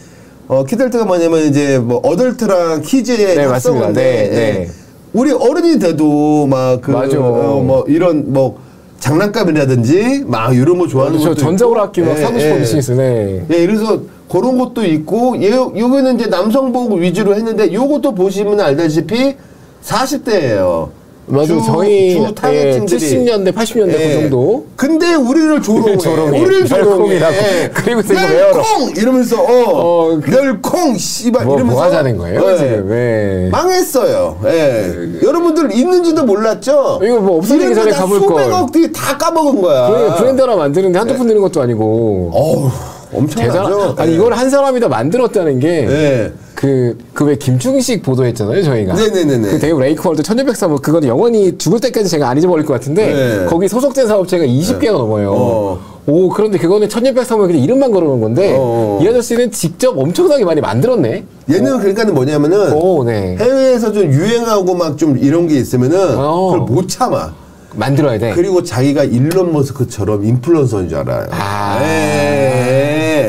어, 키덜트가 뭐냐면 이제 뭐 adult랑 kids의 네, 맞습니다. 합성어인데 네, 네. 예. 우리 어른이 돼도 막그 맞아. 뭐 이런 뭐 장난감이라든지 막 이런 거 좋아하는 저 것도 전자오락기 막. 사고 예, 싶어 예. 비즈니스, 네. 예, 그래서 그런 것도 있고, 예, 요거는 이제 남성복 위주로 했는데, 요것도 보시면 알다시피 40대예요. 맞아요. 저희 예, 70년대, 80년대 그 정도. 근데 우리를 조롱해. 조롱해. 우리를 조롱해. 멸콩이라고. 그리고 또 이거 왜 열어? 멸콩! 이러면서, 어, 그- 멸콩! 씨발! 뭐, 이러면서. 뭐 하자는 거예요, 예. 지금? 왜. 망했어요. 예. 여러분들 있는지도 몰랐죠? 이거 뭐 없어지기 전에 가볼 걸. 수백억들이 다 까먹은 거야. 그 브랜드 하나 만드는데 한두 푼 드는 것도 아니고. 어우, 엄청나죠? 대단. 아니 예. 이걸 한 사람이 다 만들었다는 게. 예. 그, 그왜 김충식 보도했잖아요, 저희가. 네네네네. 그 데이브 레이크월드 1603, 그건 영원히 죽을 때까지 제가 안 잊어버릴 것 같은데, 네. 거기 소속된 사업체가 20개가 넘어요. 어. 오, 그런데 그거는 1603은 그냥 이름만 걸어놓은 건데, 어. 이 아저씨는 직접 엄청나게 많이 만들었네. 얘는 그러니까는 뭐냐면은 오, 네. 해외에서 좀 유행하고 막 좀 이런 게 있으면은 어. 그걸 못 참아. 만들어야 돼. 그리고 자기가 일론 머스크처럼 인플루언서인 줄 알아요. 아.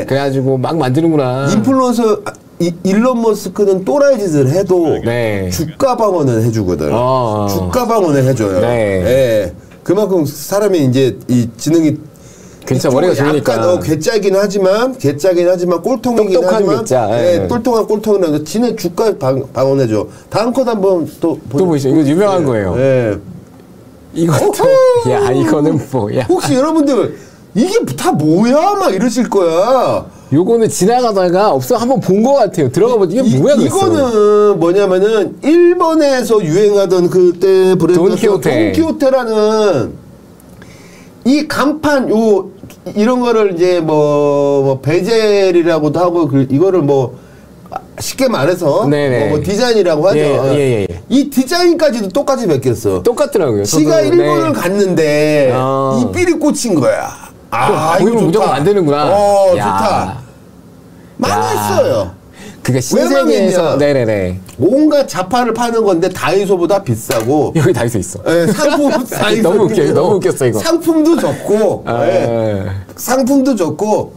예. 그래가지고 막 만드는구나. 인플루언서 아, 이- 일론 머스크는 또라이 짓을 해도 네. 주가 방어는 해주거든. 어. 주가 방어는 해줘요. 네. 예. 그만큼 사람이 이제 이 지능이 괜찮아, 이쪽은 머리가 좋으니까. 약간 어, 괴짜긴 하지만 괴짜긴 하지만 꼴통이긴 하지만 괴짜, 예, 예. 똘통한 꼴통이라서 지네 주가 방, 방어내줘. 다음 컷 한번 또 또 보시죠. 이거 유명한 거예요. 예. 이것도! 야, 이거는 뭐야. 혹시 여러분들 이게 다 뭐야? 막 이러실 거야. 요거는 지나가다가 없어 한번 본 것 같아요. 들어가 보니 이게 이, 뭐야, 그랬어. 이거는 뭐냐면은 일본에서 유행하던 그때 브랜드 돈키호테. 돈키호테라는 이 간판 요 이런 거를 이제 뭐, 뭐 베젤이라고도 하고 그 이거를 뭐 아, 쉽게 말해서. 뭐, 뭐 디자인이라고 하죠. 예, 예, 예, 예. 이 디자인까지도 똑같이 베꼈어. 똑같더라고요. 지가 일본을 네. 갔는데 아. 이 삘이 꽂힌 거야. 아, 이거 무조건 좋다. 만드는구나. 어, 야. 좋다. 망했어요. 그게 왜 신세계에서? 네네네 온갖 자파를 파는 건데 다이소보다 비싸고 여기 다 있어 있어. 예, 상품 다이소 너무 웃겨, 너무 웃겼어, 이거. 상품도 좋고 아, 예, 상품도 좋고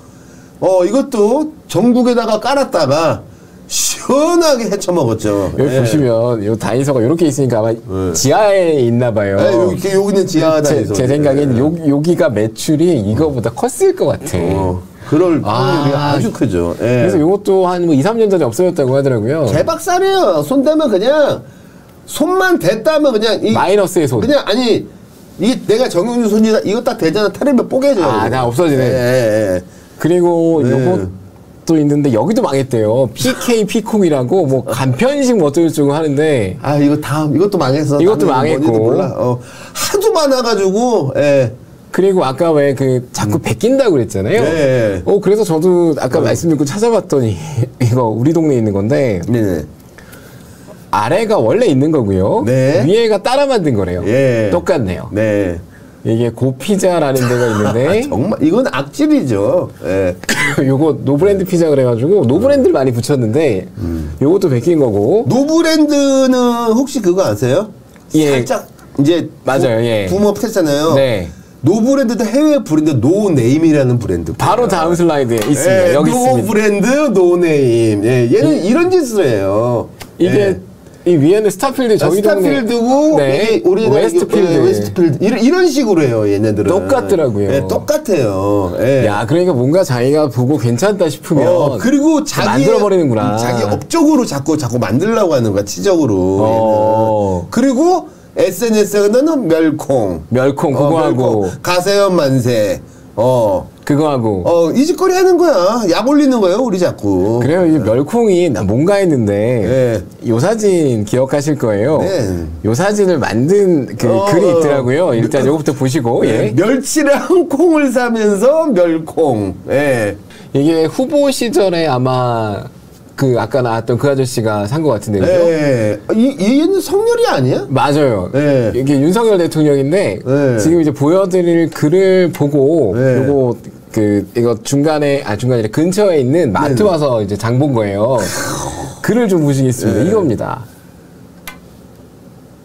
어 이것도 전국에다가 깔았다가 시원하게 헤쳐 먹었죠. 여기 예. 보시면 요 다이소가 이렇게 있으니까 아마 지하에 있나 봐요. 예, 여기 여기는 지하 제, 다이소. 제 생각엔 요, 여기가 매출이 이거보다 컸을 것 같아. 어, 그럴 확률이 아. 아, 주 크죠. 예. 그래서 요것도 한 뭐 2, 3년 전에 없어졌다고 하더라고요. 개박살이에요. 손 대면 그냥 손만 댔다면 그냥 이 마이너스의 손. 그냥 아니 이 내가 정영준 손이다 이거 딱 대잖아 테레비에 뽀개져. 아, 다 없어지네. 예, 예, 예. 그리고 네. 요 것도 있는데 여기도 망했대요. PK 피콩이라고 뭐 간편식 뭐 어쩌고저쩌고 하는데 아 이거 다음 이것도 망했어. 이것도 망했고. 몰라. 어, 하도 많아가지고 예. 그리고 아까 왜 그 자꾸 베낀다고 그랬잖아요. 음. 네. 어 그래서 저도 아까 말씀 듣고 찾아봤더니 이거 우리 동네에 있는 건데 네네. 아래가 원래 있는 거고요. 네. 위에가 따라 만든 거래요. 예. 똑같네요. 네. 이게 고피자라는 데가 아, 있는데 정말 이건 악질이죠. 예. 요거 노브랜드 피자 그래가지고 노브랜드를 많이 붙였는데 음. 요것도 베낀 거고 노브랜드는 혹시 그거 아세요? 예. 살짝 이제 맞아요, 예. boom up 했잖아요. 네. 노브랜드도 해외 브랜드 노네임이라는 브랜드. 바로 다음 슬라이드에 있습니다. 예, 여기 있습니다. 노브랜드 노네임. 예, 얘는 이런 짓을 해요. 이게 예. 이 위에는 스타필드 저희 동네 스타필드고 네. 우리나라 웨스트필드. 예, 웨스트필드 이런, 이런 식으로 해요 얘네들은 똑같더라고요. 예, 똑같아요. 예. 야 그러니까 뭔가 자기가 보고 괜찮다 싶으면 어, 그리고 자기 만들어 버리는구나. 자기 업적으로 자꾸 자꾸 만들려고 하는 거야 치적으로. 어. 그리고 SNS에는 멸콩, 멸콩 어, 그거 하고 멸콩. 가세연 만세. 어, 그거 하고 어, 이 짓거리 하는 거야. 약 올리는 거예요, 우리 자꾸. 그래요 이 멸콩이 나 뭔가 했는데 요 사진 기억하실 거예요. 네. 요 사진을 만든 그 어, 글이 있더라고요. 일단 요거부터 보시고 예. 예. 멸치랑 콩을 사면서 멸콩. 예. 이게 후보 시절에 아마 그 아까 나왔던 그 아저씨가 산 것 같은데 그죠? 예. 이, 얘는 성렬이 아니야? 맞아요. 네. 이게 윤석열 대통령인데 네. 지금 이제 보여드릴 글을 보고 네. 요거 그 이거 중간에 아 중간에 근처에 있는 마트 네네. 와서 이제 장 본 거예요. 글을 좀 보시겠습니다. 네. 이겁니다.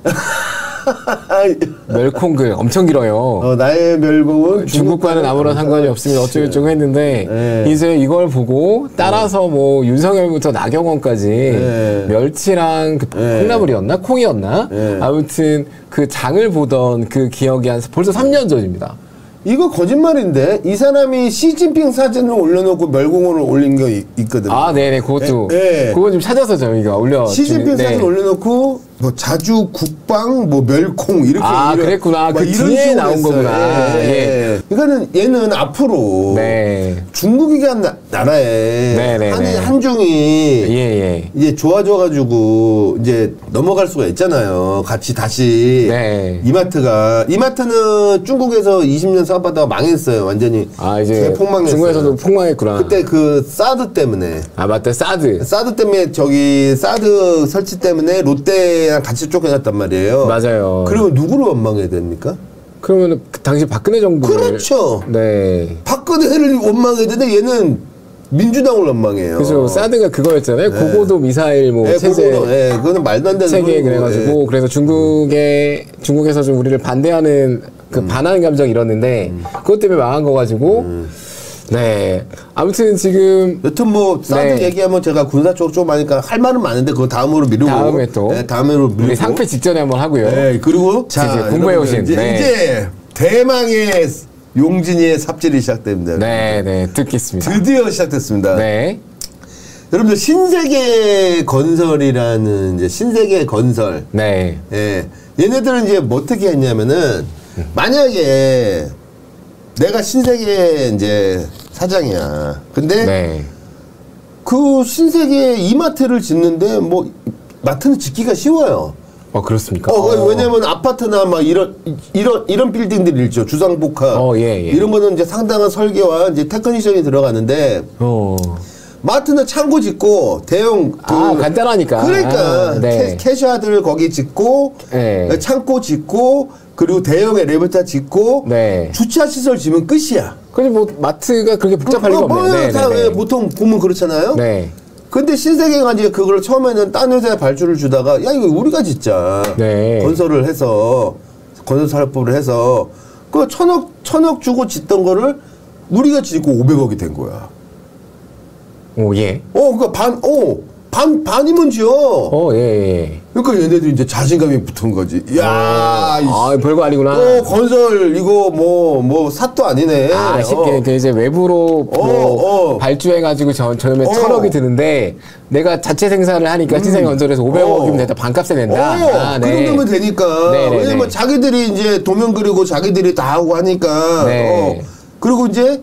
멸콩 글 엄청 길어요. 어, 나의 멸공은 중국과는 아무런 상관이 없습니다. 어쩌고저쩌고 했는데 네. 이제 이걸 보고 따라서 뭐 윤석열부터 나경원까지 네. 멸치랑 그 네. 콩나물이었나 콩이었나 네. 아무튼 그 장을 보던 그 기억이 한 벌써 3년 전입니다. 이거 거짓말인데 이 사람이 시진핑 사진을 올려놓고 멸공을 올린 게 있- 있거든요. 아, 네네, 그것도. 네, 네. 그거 좀 찾아서 저희가 올려. 시진핑 네. 사진 올려놓고 뭐 자주 국방 뭐 멸콩 이렇게 아, 이런- 그랬구나. 막그 이런 뒤에 나온 했어요. 거구나. 예, 예. 그러니까는 얘는 앞으로 네. 중국이란 나, 나라에 네, 네, 한, 네. 한중이 예, 예. 이제 좋아져가지고 이제 넘어갈 수가 있잖아요. 같이 다시 네. 이마트가 이마트는 중국에서 20년 사업하다가 망했어요. 완전히 아, 이제 폭망했어요. 중국에서도 폭망했구나. 그때 그 사드 때문에 아, 맞다. 사드. 사드 때문에 저기 사드 설치 때문에 롯데 랑 같이 쫓겨났단 말이에요. 맞아요. 그러면 누구를 원망해야 됩니까? 그러면 그 당시 박근혜 정부를 그렇죠. 네. 박근혜를 원망해야 되는데 얘는 민주당을 원망해요. 그래서 사드가 그거였잖아요. 고고도 미사일 뭐 예, 체제 그거는, 예, 그거는 말도 안 되는 체계 그래가지고 예. 그래서 중국에 중국에서 좀 우리를 반대하는 그 음. 반하는 감정이 일었는데 그것 때문에 망한 거 가지고 음. 네 아무튼 지금 여튼 뭐 사드 네. 얘기하면 제가 군사 쪽좀 하니까 할 말은 많은데 그거 다음으로 미루고 다음에 또 네, 다음으로 미루고 상패 직전에 한번 하고요. 네, 그리고 자 이제 공부해 오신, 이제, 네. 이제 대망의 용진이의 삽질이 시작됩니다. 네, 네 듣겠습니다. 드디어 시작됐습니다. 네, 여러분들 신세계 건설이라는 이제 신세계 건설. 네, 예. 얘네들은 이제 뭐 어떻게 했냐면은 만약에 내가 신세계 이제 사장이야. 근데 네. 그 신세계 이마트를 짓는데 뭐 마트는 짓기가 쉬워요. 어 그렇습니까? 어, 왜냐면 아파트나 막 이런 이런 이런 빌딩들이 있죠. 주상복합. 어, 예, 예. 이런 거는 이제 상당한 설계와 이제 technician이 들어가는데 어, 마트는 창고 짓고 대형 그 아, 간단하니까. 그러니까 아, 네. 캐, 캐셔들 거기 짓고 네. 창고 짓고 그리고 대형 엘리베이터 짓고 네. 주차 시설 지면 끝이야. 근데 뭐 마트가 그렇게 복잡할 리가 뭐, 없네요. 뭐, 네, 다 네, 왜 네. 보통 보면 그렇잖아요. 네, 근데 신세계가 이제 그걸 처음에는 딴 회사에 발주를 주다가 야 이거 우리가 짓자 네. 건설을 해서 건설 사업부를 해서 그 천억 천억 주고 짓던 거를 우리가 짓고 500억이 된 거야. 오 예, 어 그러니까 반 어 반 반이면 지어. 어 예, 예. 그러니까 얘네들 이제 자신감이 붙은 거지. 야, 이아 별거 아니구나. 어, 건설 이거 뭐뭐 삿도 아니네. 아, 쉽게 어. 그 이제 외부로 뭐 어, 어. 발주해가지고 저, 저렴에 어. 천억이 드는데 내가 자체 생산을 하니까 신생 건설에서 500억이면 어. 됐다 반값에 낸다. 어, 아, 그 정도면 되니까. 네, 네, 왜냐면 네. 자기들이 이제 도면 그리고 자기들이 다 하고 하니까. 네. 어. 그리고 이제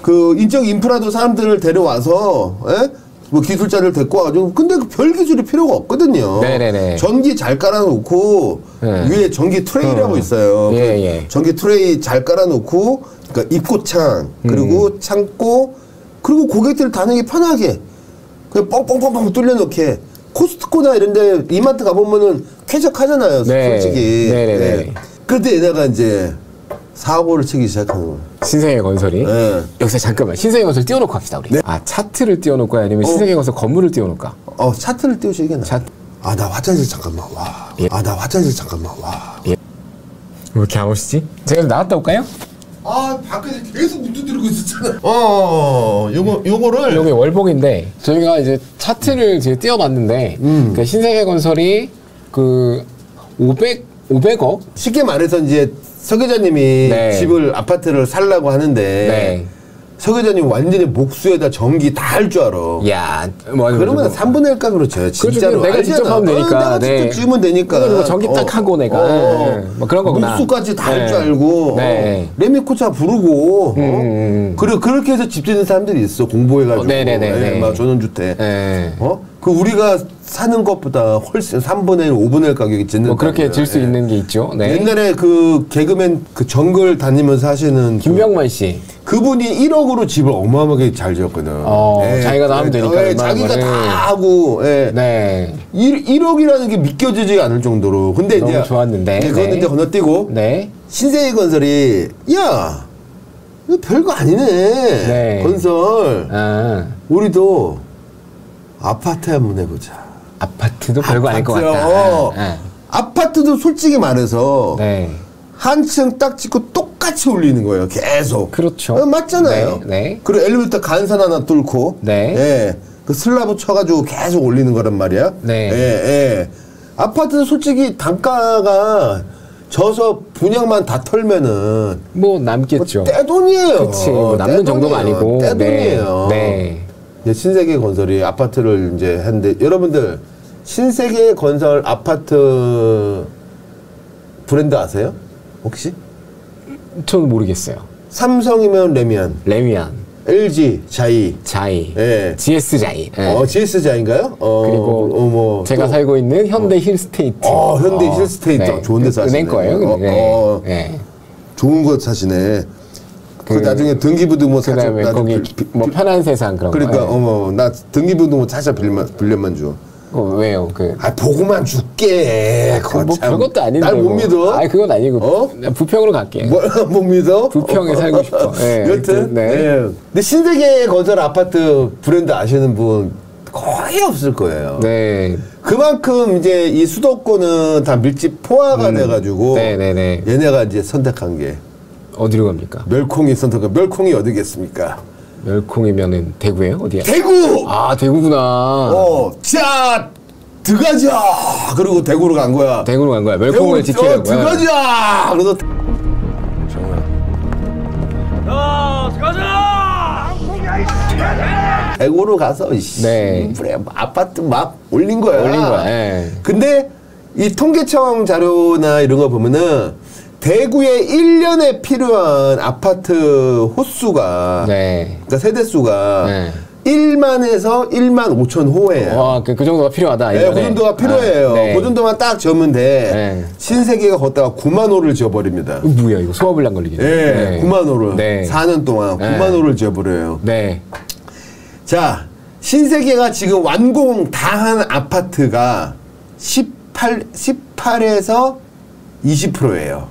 그 인적 인프라도 사람들을 데려와서, 예? 뭐 기술자를 데리고 와가지고. 근데 그별 기술이 필요가 없거든요. 네, 네, 네. 전기 잘 깔아놓고, 네. 위에 전기 트레이라고 어. 있어요. 예, 그 예. 전기 트레이 잘 깔아놓고, 그러니까 입고창, 그리고 음. 창고, 그리고 고객들 다니기 편하게. 그냥 뻥뻥뻥뻥 뚫려놓게. 코스트코나 이런데 이마트 가보면은 쾌적하잖아요, 네. 솔직히. 네네네. 그때 얘네가 이제 사고를 치기 시작하는 거예요. 신생의 건설이. 네. 여기서 잠깐만 신생의 건설 띄워놓고 합시다 우리. 아 차트를 띄워놓을까요? 아니면 어. 신생의 건설 건물을 띄워놓을까? 어, 차트를 띄우시겠나? 차. 아, 나 화장실 잠깐만 와. 예. 아, 나 화장실 잠깐만 와. 왜 이렇게 안 오시지? 제가 좀 나갔다 올까요? 아, 밖에서 계속 묻어들고 있었잖아. 어, 요거, 요거를. 여기 월봉인데 저희가 이제 차트를 이제 띄워봤는데 음. 그 신세계 건설이 그 500, 500억? 쉽게 말해서 이제 서 기자님이 네. 집을 아파트를 살라고 하는데 네. 서 기자님 완전히 목수에다 전기 다 할 줄 알아. 야, 뭐 그러면 3분의 1가 그렇죠. 진짜로. 내가 직접 알잖아. 하면 되니까. 어, 내가 직접 네. 지으면 되니까. 그리고 전기 딱 하고 내가. 네. 뭐 그런 거구나. 목수까지 다할 네. 줄 알고. 네. 어, 레미코차 부르고. 어? 음, 음. 그래, 그렇게 해서 집 짓는 사람들이 있어. 공부해가지고. 어, 네네네, 네. 막 전원주택. 네. 어? 그 우리가 사는 것보다 훨씬 3분의 1, 5분의 1 가격이 짓는. 뭐 그렇게 거예요. 질수 예. 있는 게 있죠. 네. 옛날에 그 개그맨 그 정글 다니면서 하시는 그- 김병만 씨. 그분이 1억으로 집을 어마어마하게 잘 지었거든. 어, 자기가 다 하면 되니까 예, 자기가. 다 하고, 예. 네. 1, 1억이라는 게 믿겨지지 않을 정도로. 근데 너무 이제. 좋았는데. 네, 그건 네. 이제 건너뛰고. 네. 신세계 건설이, 야, 별거 아니네. 네. 건설. 아, 우리도 아파트 한번 해보자. 아파트도 별거 아닐 것. 같다. 아, 아. 아파트도 솔직히 말해서 네. 한층 딱 짓고 똑같이 올리는 거예요. 계속. 그렇죠. 어, 맞잖아요. 네, 네. 그리고 엘리베이터 간선 하나 뚫고 네. 예. 그 슬라브 쳐가지고 계속 올리는 거란 말이야. 네. 예, 예. 아파트는 솔직히 단가가 져서 분양만 다 털면은 뭐 남겠죠. 떼돈이에요. 그치. 뭐 남는 정도가. 아니고. 떼돈이에요. 네. 네. 이제 신세계 건설이 아파트를 이제 했는데 여러분들 신세계 건설 아파트 브랜드 아세요? 혹시? 저는 모르겠어요. 삼성이면 래미안, 래미안, LG, 자이, 자이, 예. GS 자이. 예. 어, GS 자인가요? 어, 그리고 어, 뭐 제가 또- 살고 있는 현대 힐스테이트. 어, 현대 어, 힐스테이트 네. 좋은 데 사시네. 은행 거예요. 어, 네. 어, 네. 좋은 거 사시네. 그, 그- 나중에 등기부도 뭐 나중에 거기 빌- 빌- 뭐 편한 세상 그런 그러니까 거. 예. 어머 나 등기부도 뭐 살짝 빌려만 빌려만 줘. 어, 왜요? 그. 아 보고만 줄게. 그 뭐. 별것도 아닌데. 날못 뭐. 믿어? 아니 그건 아니고. 어? 부평으로 갈게. 뭐, 못 믿어? 부평에 살고 싶어. 예, 여튼, 하여튼, 네. 네. 근데 신세계 건설 아파트 브랜드 아시는 분 거의 없을 거예요. 네. 그만큼 이제 이 수도권은 다 밀집 포화가 돼가지고 음. 네네네. 얘네가 이제 선택한 게 어디로 갑니까? 멸콩이 선택한 멸콩이 어디겠습니까? 멸콩이면은 대구예요? 어디야? 대구. 아 대구구나. 어, 자 들어가자. 그리고 대구로 간 거야. 대구로 간 거야. 멸콩을 지키려고. 들어가자. 그래서 대구로 가서 네. 그래 아파트 막 올린 거야. 올린 거야. 예. 근데 이 통계청 자료나 이런 거 보면은 대구에 1년에 필요한 아파트 호수가 네. 그러니까 세대 수가 네. 1만에서 1만 5천 호예요. 와, 그, 그 정도가 필요하다. 네, 그. 정도가 필요해요. 아, 네. 그 정도만 딱 지으면 돼. 네. 신세계가 걷다가 9만 호를 지어버립니다. 이거 뭐야 이거 소화불량 걸리겠네. 네, 9만 호를. 네. 4년 동안 네. 9만 호를 지어버려요. 네. 자, 신세계가 지금 완공 다 한 아파트가 18, 18에서 20%예요.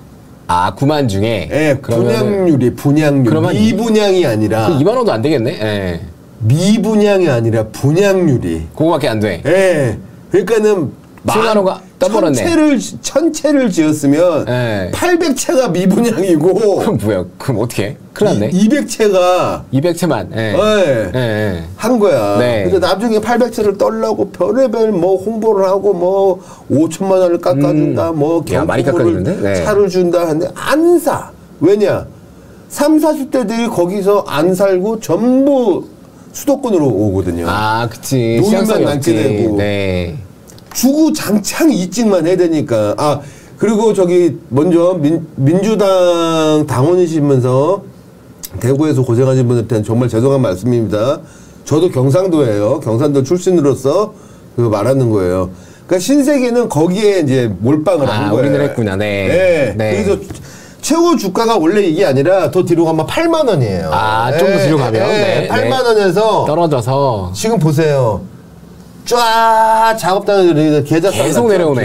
아 9만 중에. 예, 분양률이 분양률. 그러면 미분양이 아니라 그 2만 원도 안 되겠네. 예. 미분양이 아니라 분양률이. 그거밖에 안 돼. 예. 그러니까는 7만 원가 떠버렸네. 천채를 천채를 지었으면 예. 800채가 미분양이고 그럼 뭐야? 그럼 어떻게? 큰일 났네. 200채가 200채만. 예. 예. 예. 예. 한 거야. 네. 그래서 나중에 800채를 떨라고 별의별 뭐 홍보를 하고 뭐 5천만 원을 깎아준다, 뭐 음. 야, 많이 경품을 깎아주는데? 네. 차를 준다 하는데 안 사. 왜냐? 3, 40대들이 거기서 안 살고 전부 수도권으로 오거든요. 아, 그치. 노인만 남게. 되고. 네. 주구장창 이직만 해야 되니까. 아, 그리고 저기 먼저 민, 민주당 당원이시면서 대구에서 고생하신 분들한테는 정말 죄송한 말씀입니다. 저도 경상도예요. 경상도 출신으로서 그 말하는 거예요. 그러니까 신세계는 거기에 이제 몰빵을 아, 한 거예요. 올인을 했구나. 네. 네. 네. 그래서 최고 주가가 원래 이게 아니라 더 뒤로 가면 8만 원이에요. 아, 좀더 뒤로 가면? 네, 8만 네. 원에서 떨어져서. 지금 보세요. 쫙 작업단들이 계좌 계속 내려오네.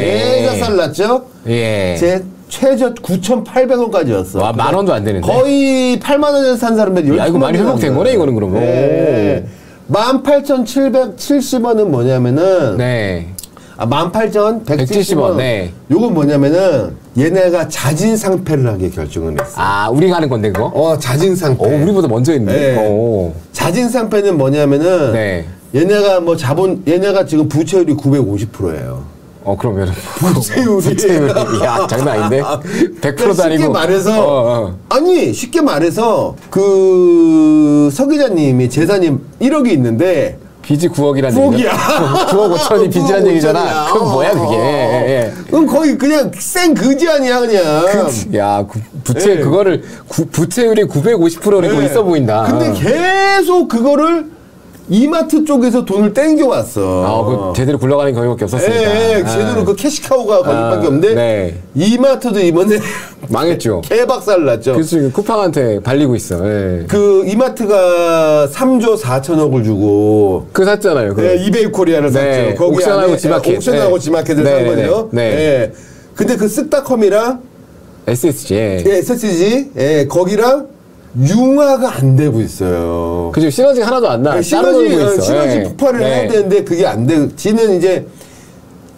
계좌 났죠? 예. 제 최저 9,800원까지였어. 와, 만 원도 안 되는데. 거의 8만 원에서 산 사람들이 야, 이거 많이 회복된 거네, 이거는 그러면. 네. 18,770원은 뭐냐면은 네. 아, 18,170원. 170원, 네. 요건 뭐냐면은 얘네가 자진 상패를 하게 결정을 했어. 아, 우리가 하는 건데, 그거? 어, 자진 상패. 어, 우리보다 먼저 했네. 네. 어. 자진 상패는 뭐냐면은 네. 얘네가 뭐 자본 얘네가 지금 부채율이 950%예요. 어, 그러면은. 부채율이. 부채율이. 야, 장난 아닌데? 100%도 아니고. 쉽게 말해서 어, 어. 아니 쉽게 말해서 그 서 기자님이 재산이 1억이 있는데 빚이 9억이란 9억이야. 얘기죠? 9억 5천이 빚이란 9억 얘기잖아. 5천이야. 그럼 뭐야, 그게. 어. 예. 그럼 거의 그냥 생 거지 아니야 그냥. 그, 야, 구- 부채, 네. 그거를, 구- 부채율이 950%고 네. 있어 보인다. 근데 계속 그거를 이마트 쪽에서 돈을 땡겨 왔어. 아, 그 제대로 굴러가는 경우밖에 없었으니까. 예, 예, 아. 제대로 그 cash cow가 거기밖에 아, 없는데 네. 이마트도 이번에 망했죠. 개박살 났죠. 그래서 지금 쿠팡한테 발리고 있어. 예. 그 이마트가 3조 4천억을 주고 그 샀잖아요. 그. 네, 이베이 코리아를 네, 샀죠. 거기 옥션하고 지마켓. 옥션하고 네. 지마켓을 네, 산 네, 거죠. 네. 예. 근데 그 쓱닷컴이랑 SSG. 예. 예, SSG 예, 거기랑 융화가 안 되고 있어요. 그 지금 시너지가 하나도 안 나. 예, 따로 시너지 있어. 시너지 예. 폭발을 네. 해야 되는데 그게 안 돼. 지는 이제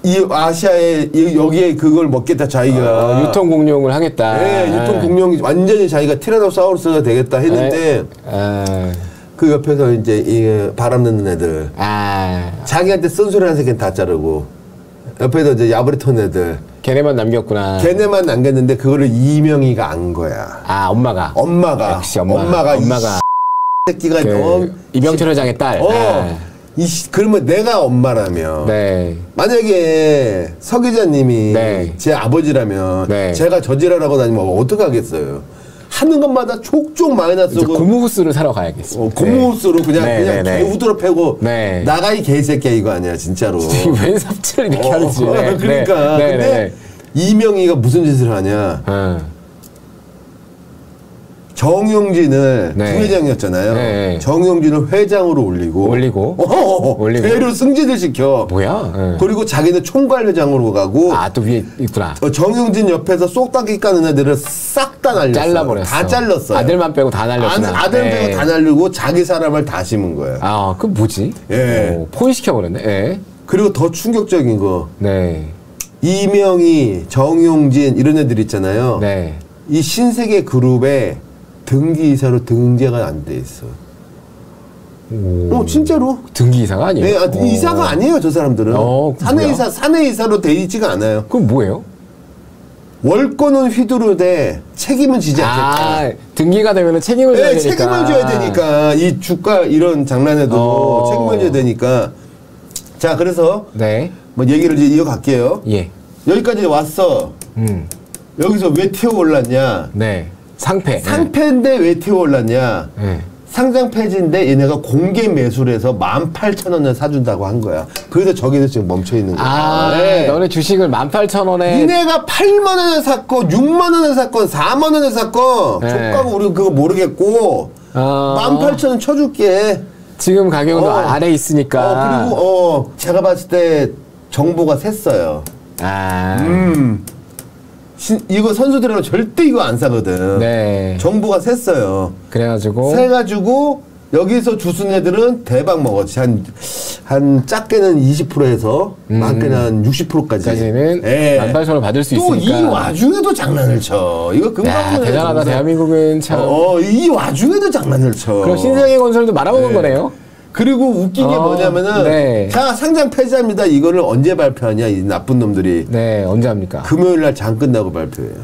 이 아시아에 이- 여기에 그걸 먹겠다 자기가 아, 유통 공룡을 하겠다. 예, 유통 공룡이 완전히 자기가 티라노사우루스가 되겠다 했는데 아, 그 옆에서 이제 이 바람 넣는 애들 아, 자기한테 쓴소리 하는 새끼는 다 자르고 옆에서 이제 야부리 턴 애들 걔네만 남겼구나. 걔네만 남겼는데 그거를 이명희가 안 거야. 아, 엄마가. 엄마가 역시 엄마가. 엄마가, 엄마가. 이 새끼가 그 너무 이병철 회장의 딸. 어. 아, 이 씨- 그러면 내가 엄마라면 네. 만약에 서 기자님이 네. 제 아버지라면 네. 제가 저지랄하고 다니면 어떻게 하겠어요? 하는 것마다 족족 마이너스 이제 고 고무부스를 사러 가야겠어. 어, 고무스로 그냥 네, 그냥 네, 네. 개후드로 패고 네. 나가 이 개새끼야 이거 아니야 진짜로. 웬 삽질을 이렇게 어, 하는지. 네, 그러니까 네, 근데 네, 네. 이명희가 무슨 짓을 하냐? 어. 정용진을 네. 부회장이었잖아요. 네. 정용진을 회장으로 올리고 올리고. 어, 올리고. 대로 승진을 시켜. 뭐야? 네. 그리고 자기는 총괄회장으로 가고 아, 또 위에 있구나. 어, 정용진 옆에서 쏙닥이 까는 애들을 싹 다 날렸어. 잘라버렸어. 다 잘랐어요. 아들만 빼고 다 날렸구나. 아, 아들 네. 빼고 다 날리고 자기 사람을 다 심은 거예요. 아, 그 뭐지? 예. 어, 포위시켜 버렸네. 예. 그리고 더 충격적인 거 네. 이명희, 정용진 이런 애들 있잖아요. 네. 이 신세계 그룹에 등기이사로 등재가 안 돼 있어. 어 진짜로? 등기이사가 아니에요? 네, 아, 어. 이사가 아니에요 저 사람들은. 어, 사내이사 사내이사로 돼 있지가 않아요. 그럼 뭐예요? 월권은 휘두르되 책임은 지지 않겠다. 아, 등기가 되면 책임을 져야 네, 되니까. 책임을 져야 되니까 이 주가 이런 장난에도 어. 책임을 져야 되니까. 자 그래서 네. 뭐 얘기를 이제 이어갈게요. 예. 여기까지 왔어. 음. 여기서 왜 튀어 올랐냐? 네. 상패. 상패인데 왜 튀어 올랐냐? 네. 상장 폐지인데 얘네가 공개 매수를 해서 18,000원을 사준다고 한 거야. 그래서 저기서 지금 멈춰 있는 거야. 아, 네. 너네 주식을 18,000원에. 니네가 8만 원에 샀건 6만 원에 샀건 4만 원에 샀건 네. 족가고 우리 그거 모르겠고 어, 18,000원 쳐줄게. 지금 가격은 어. 아래 있으니까. 어, 그리고 어 제가 봤을 때 정보가 샜어요. 아. 음. 신- 이거 선수들은 절대 이거 안 사거든. 네. 정보가 샜어요. 그래가지고. 세가지고 여기서 주순 애들은 대박 먹었지. 한, 한 작게는 20%에서 많게는 한 60%까지. 음. 까지는 18,000원 받을 수 또 있으니까. 이 와중에도 장난을 쳐. 이거 금방 대단하다. 정상. 대한민국은 참. 어, 이 와중에도 장난을 쳐. 그럼 신세계 건설도 말아먹은 네. 거네요? 그리고 웃긴 게 어, 뭐냐면은 네. 자 상장 폐지합니다. 이거를 언제 발표하냐 이 나쁜 놈들이 네, 언제 합니까? 금요일 날 장 끝나고 발표해요.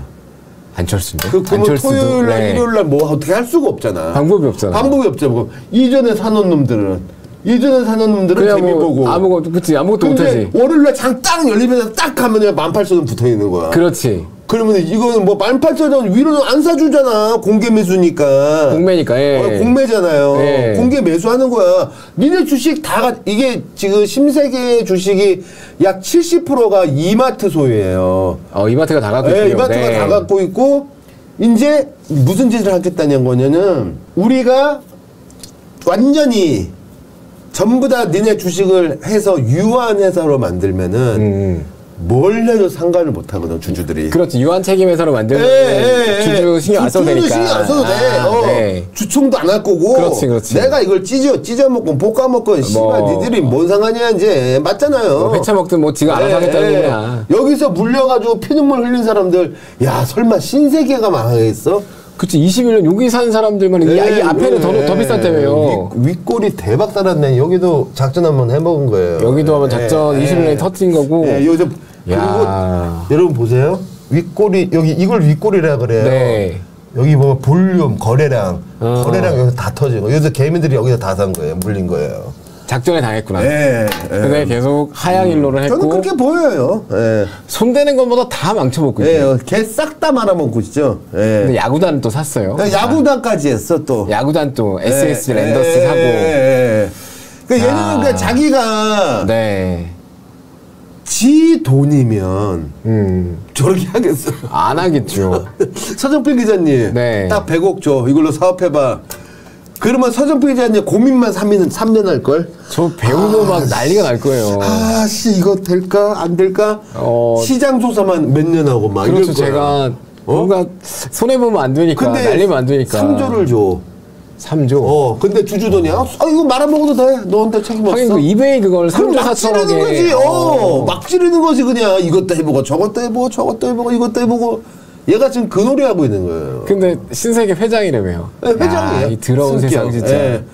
안철수인데. 그 그러면. 토요일 날 네. 일요일 날 뭐 어떻게 할 수가 없잖아. 방법이 없잖아. 방법이 없죠. 뭐 이전에 사놓은 놈들은 이전에 사놓은 놈들은 재미 뭐 보고 아무것도, 그치, 아무것도 못하지. 월요일 날장 딱 열리면서 딱 하면 18,000원 붙어 있는 거야. 그렇지. 그러면 이거는 뭐 18,000원 위로는 안 사주잖아. 공개 매수니까. 공매니까, 예. 어, 공매잖아요. 예. 공개 매수하는 거야. 니네 주식 다, 가- 이게 지금 심세계 주식이 약 70%가 이마트 소유예요. 어, 이마트가 다 갖고 있고요. 예, 이마트가 네. 다 갖고 있고, 이제 무슨 짓을 하겠다는 거냐면, 우리가 완전히 전부 다 니네 주식을 해서 유한 회사로 만들면은, 음. 뭘 해도 상관을 못 하거든, 주주들이. 그렇지. 유한 책임 회사로 만들면 예, 예, 예. 주주 신경 안 써도 되니까. 신경 안 써도 돼. 아, 어. 네. 주총도 안 할 거고. 그렇지, 그렇지. 내가 이걸 찢어, 찢어 먹건 볶아 먹건, 씨발, 뭐. 니들이 뭔 상관이야, 이제. 맞잖아요. 뭐 회차 먹든 뭐 지가 알아서 예, 하겠다는 예. 거야. 여기서 물려가지고 피눈물 흘린 사람들, 야, 설마 신세계가 망하겠어? 그치. 21년 여기 사는 사람들만 이, 이 앞에는 더, 더 비쌌다며요. 윗, 윗골이 대박 살았네. 여기도 작전 한번 해먹은 거예요. 여기도 한번 작전 예, 21년에 예. 터트린 거고. 예, 요즘, 그리고 야. 여러분 보세요. 윗골이, 여기 이걸 윗골이라 그래요. 네. 여기 보면 볼륨, 거래량, 어. 거래량 여기서 다 터진 거. 여기서 개미들이 여기서 다 산 거예요. 물린 거예요. 작전에 당했구나. 예. 근데 계속 하향 일로를 했고. 저는 그렇게 보여요. 예. 손대는 것보다 다 망쳐먹고 있고. 예, 걔싹 다 말아먹고 있죠. 근데 예. 야구단은 또 샀어요. 야구단까지 했어, 또. 야구단 또 SS 예, 랜더스 예, 사고. 예, 예. 그 얘는 아. 그냥 자기가 네. 지 돈이면 음. 저렇게 하겠어요. 안 하겠죠. 서정필 기자님, 네. 딱 100억 줘. 이걸로 사업해봐. 그러면 서정필 기자님 고민만 3년, 3년 할 걸? 저 배우고 막 난리가 날 거예요. 아, 씨, 이거 될까? 안 될까? 어. 시장 조사만 몇 년 하고 막 그렇죠. 이럴 거야. 제가 어? 뭔가 손해 보면 안 되니까 근데 날리면 안 되니까. 3조를 줘. 3조. 어, 근데 주주 돈이야. 아, 이거 말아먹어도 돼. 너한테 책임 없어. 하긴 그 이베이 그걸 그럼 3조 막 4천억에. 지르는 거지. 어, 막 지르는 거지 그냥 이것도 해보고 저것도 해보고 저것도 해보고 이것도 해보고 얘가 지금 그 놀이 하고 있는 거예요. 근데 신세계 회장이라며요. 네, 회장이에요. 야, 이 더러운. 세상 진짜. 예.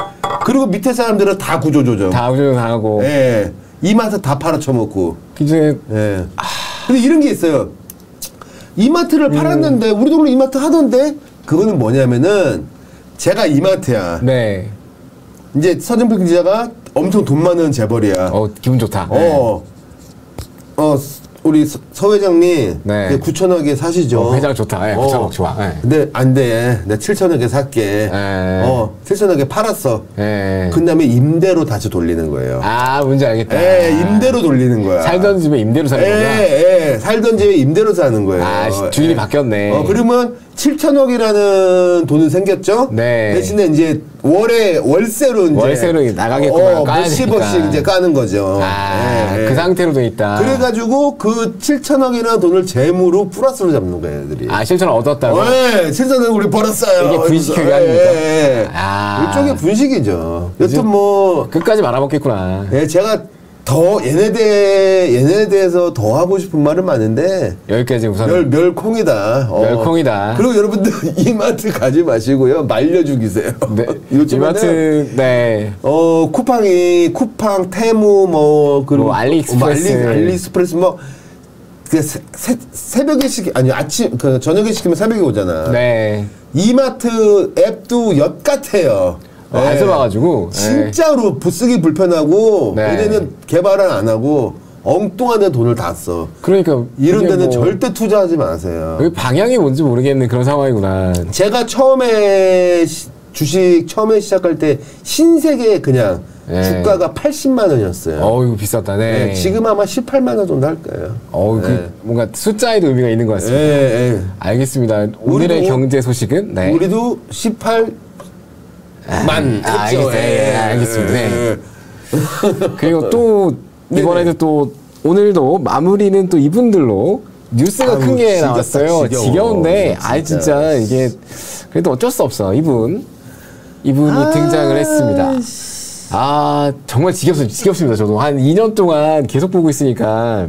그리고 밑에 사람들은 다 구조조정. 다 우주당하고. 예. 이마트 다 팔아쳐먹고. 이제 예. 근데 이런 게 있어요. 이마트를 음. 팔았는데 우리 동네 이마트 하던데 그거는 뭐냐면은 제가 이마트야. 네. 이제 서정필 기자가 엄청 돈 많은 재벌이야. 어 기분 좋다. 어. 어, 우리 서, 서 회장님 네. 9천억에 사시죠. 어, 회장 좋다. 예, 9천억 좋아. 예. 근데 안 돼. 내가 7천억에 살게. 예. 어, 7천억에 팔았어. 예. 그 다음에 임대로 다시 돌리는 거예요. 아 뭔지 알겠다. 예, 임대로 돌리는 거야. 살던 집에 임대로 사는 거구나. 예, 예. 살던 집에 임대로 사는 거예요. 아, 시- 주인이 예. 바뀌었네. 어, 그러면 7천억이라는 돈은 생겼죠? 네. 대신에 이제 월에, 월세로 이제. 월세로 나가게끔 어, 까야 몇십억씩. 이제 까는 거죠. 아, 예, 예. 그 상태로 돼 있다. 그래가지고 그 7천억이라는 돈을 재무로 플러스로 잡는 거예요, 애들이. 아 실천을 얻었다고. 네, 7천억 우리 벌었어요. 이게. 아닙니까? 예, 예. 아. 일종의 분식이죠. 여튼 뭐, 끝까지 말아먹겠구나. 예, 제가 더 얘네 대 얘네에 대해서 더 하고 싶은 말은 많은데 여기까지 우선. 멸 멸콩이다. 어. 멸콩이다. 그리고 여러분들 이마트 가지 마시고요. 말려 죽이세요. 네. 이마트 네. 어 쿠팡이 쿠팡 테무 뭐 그리고 뭐 알리익스프레스. 뭐 알리, 알리익스프레스 뭐그 새벽에 시키 아니 아침 그 저녁에 시키면 새벽에 오잖아. 네. 이마트 앱도 엿 같아요. 어, 안 써봐가지고. 네. 진짜로 부쓰기 불편하고 네. 얘네는 개발을 안 하고 엉뚱한 데 돈을 다 써. 그러니까 이런 데는 뭐 절대 투자하지 마세요. 여기 방향이 뭔지 모르겠는 그런 상황이구나. 제가 처음에 시- 주식 처음에 시작할 때 신세계 그냥 네. 주가가 80만 원이었어요. 어우 비쌌다. 네. 네, 지금 아마 18만 원 정도 할 거예요. 어우 그 네. 뭔가 숫자에도 의미가 있는 것 예, 같습니다. 예. 알겠습니다. 오늘의 경제 소식은 네. 우리도 18 만. 아, 알겠어요. 예, 알겠습니다. 네. 그리고 또 이번에도 또 오늘도 마무리는 또 이분들로 뉴스가 아우, 큰게 지겹다, 나왔어요. 지겨워. 지겨운데 아 진짜. 진짜 이게 그래도 어쩔 수 없어. 이분 이분이 아, 등장을 했습니다. 아 정말 지겹습니다. 지겹습니다. 저도 한 2년 동안 계속 보고 있으니까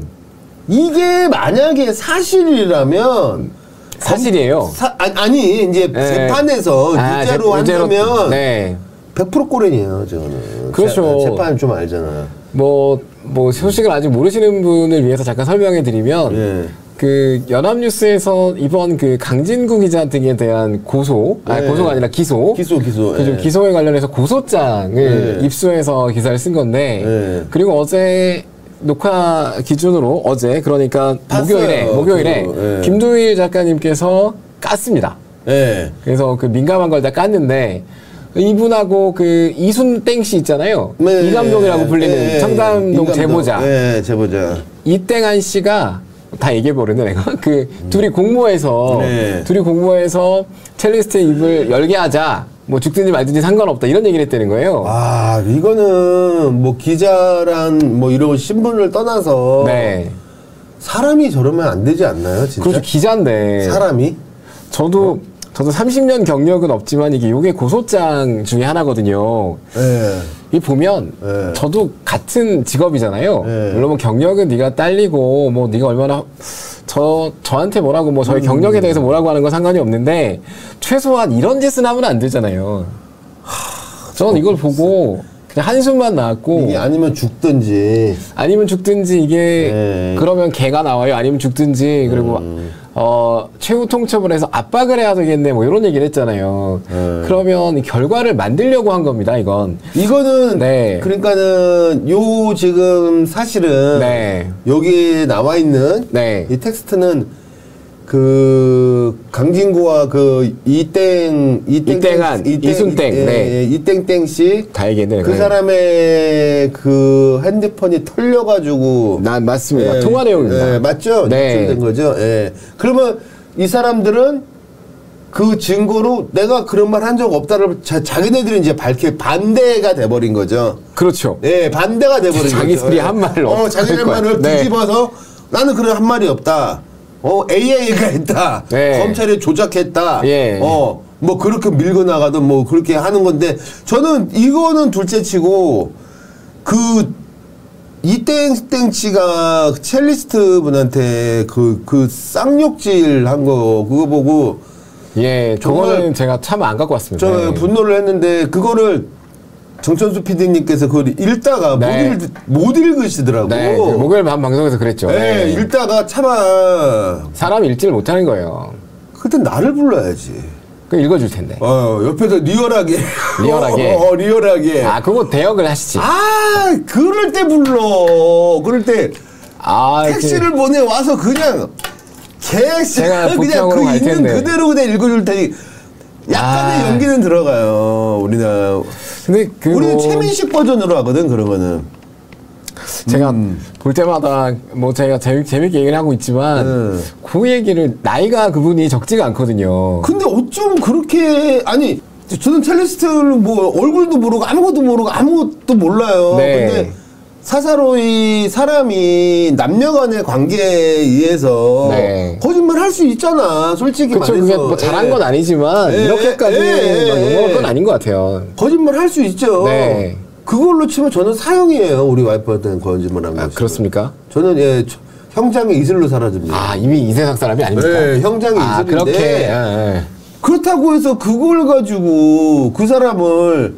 이게 만약에 사실이라면 사실이에요. 사- 아니, 아니 이제 네. 재판에서 아, 유죄로 재- 유죄로- 한다면 네. 100% 꼬렌이에요, 저는. 그렇죠. 재, 재판 좀 알잖아. 뭐, 뭐, 소식을 아직 모르시는 분을 위해서 잠깐 설명해 드리면, 예. 그, 연합뉴스에서 이번 그 강진구 기자 등에 대한 고소, 아, 네. 고소가 아니라 기소. 기소, 기소. 그좀 예. 기소에 관련해서 고소장을 네. 입수해서 기사를 쓴 건데, 네. 그리고 어제 녹화 기준으로 어제, 그러니까 봤어요, 목요일에, 목요일에 그거. 예. 김두일 작가님께서 깠습니다. 예. 그래서 그 민감한 걸 다 깠는데 이분하고 그 이순땡 씨 있잖아요. 네, 이감독이라고 불리는 예, 예. 청담동 이감독. 제보자. 예, 제보자. 이땡한 씨가 다 얘기해 버리네 내가. 그 둘이 공모해서 네. 둘이 공모해서 첼리스트 입을 열게 하자. 뭐 죽든지 말든지 상관없다 이런 얘기를 했다는 거예요. 아, 이거는 뭐 기자란 뭐 이런 신분을 떠나서 네. 사람이 저러면 안 되지 않나요, 진짜? 그렇죠 기자인데. 사람이? 저도 저도 30년 경력은 없지만 이게 요게 고소장 중에 하나거든요. 예. 이 보면 네. 저도 같은 직업이잖아요. 네. 물론 뭐 경력은 네가 딸리고 뭐 네가 얼마나 저 저한테 뭐라고 뭐 음. 저희 경력에 대해서 뭐라고 하는 건 상관이 없는데 최소한 이런 짓은 하면 안 되잖아요. 저는 이걸 보고 그냥 한숨만 나왔고 이게 아니면 죽든지. 아니면 죽든지 이게 네. 그러면 개가 나와요. 아니면 죽든지 그리고 음. 어 최후 통첩을 해서 압박을 해야 되겠네. 뭐 이런 얘기를 했잖아요. 네. 그러면 이 결과를 만들려고 한 겁니다. 이건. 이거는 네. 그러니까는 요 지금 사실은 네. 여기 나와 있는 네. 이 텍스트는 그 강진구와 그 이땡 이땡 이땡한, 이순땡, 예, 네. 예, 이땡땡 씨다 얘기했네. 그 네. 사람의 그 핸드폰이 털려가지고 나 맞습니다. 예, 통화 내용입니다. 예, 맞죠? 네. 유출된 거죠. 예. 그러면 이 사람들은 그 증거로 내가 그런 말 한 적 없다를 자, 자기네들이 이제 밝혀 반대가 돼버린 거죠. 그렇죠. 예, 반대가 돼버린 거죠. 자기들이 예. 한 말을 어, 자기들 거야. 말을 네. 뒤집어서 나는 그런 한 말이 없다. 어, AI가 했다. 네. 검찰이 조작했다. 예. 어, 뭐 그렇게 밀고 나가든 뭐 그렇게 하는 건데 저는 이거는 둘째치고 그 이땡땡치가 첼리스트 분한테 그 그 쌍욕질 한 거 그거 보고 예, 그거는 제가 참 안 갖고 왔습니다. 저 네. 분노를 했는데 그거를 정천수 PD님께서 그걸 읽다가 네. 못, 읽, 못 읽으시더라고. 네, 그 목요일 밤 방송에서 그랬죠. 네, 네. 읽다가 참아. 사람 읽지를 못하는 거예요. 그때 나를 불러야지. 그 읽어줄 텐데. 어, 옆에서 리얼하게. 리얼하게? 어, 리얼하게. 아, 그거 대역을 하시지. 아, 그럴 때 불러. 그럴 때 아, 택시를 그, 보내 와서 그냥 개씨 제가 그냥 그갈 있는 텐데. 그대로 그냥 읽어줄 테니 약간의 아. 연기는 들어가요. 우리나라. 근데 그 우리는 뭐 최민식 버전으로 하거든 그러면은. 제가 음. 볼 때마다 뭐 제가 재밌, 재밌게 얘기를 하고 있지만 네. 그 얘기를 나이가 그분이 적지가 않거든요. 근데 어쩜 그렇게 아니 저는 첼리스트를 뭐 얼굴도 모르고 아무것도 모르고 아무것도 몰라요. 네. 근데 사사로이 사람이 남녀간의 관계에 의해서 네. 거짓말 할 수 있잖아. 솔직히 그쵸, 말해서. 그게 뭐 잘한 예. 건 아니지만 예, 이렇게까지 예, 욕먹을 건 예. 아닌 것 같아요. 거짓말 할 수 있죠. 네. 그걸로 치면 저는 사형이에요. 우리 와이프한테는 거짓말 한 거. 아, 그렇습니까? 저는 예 저- 형장의 이슬로 사라집니다. 아, 이미 이 세상 사람이 아닙니까? 네, 형장의 아, 이슬인데 그렇게. 예, 예. 그렇다고 해서 그걸 가지고 그 사람을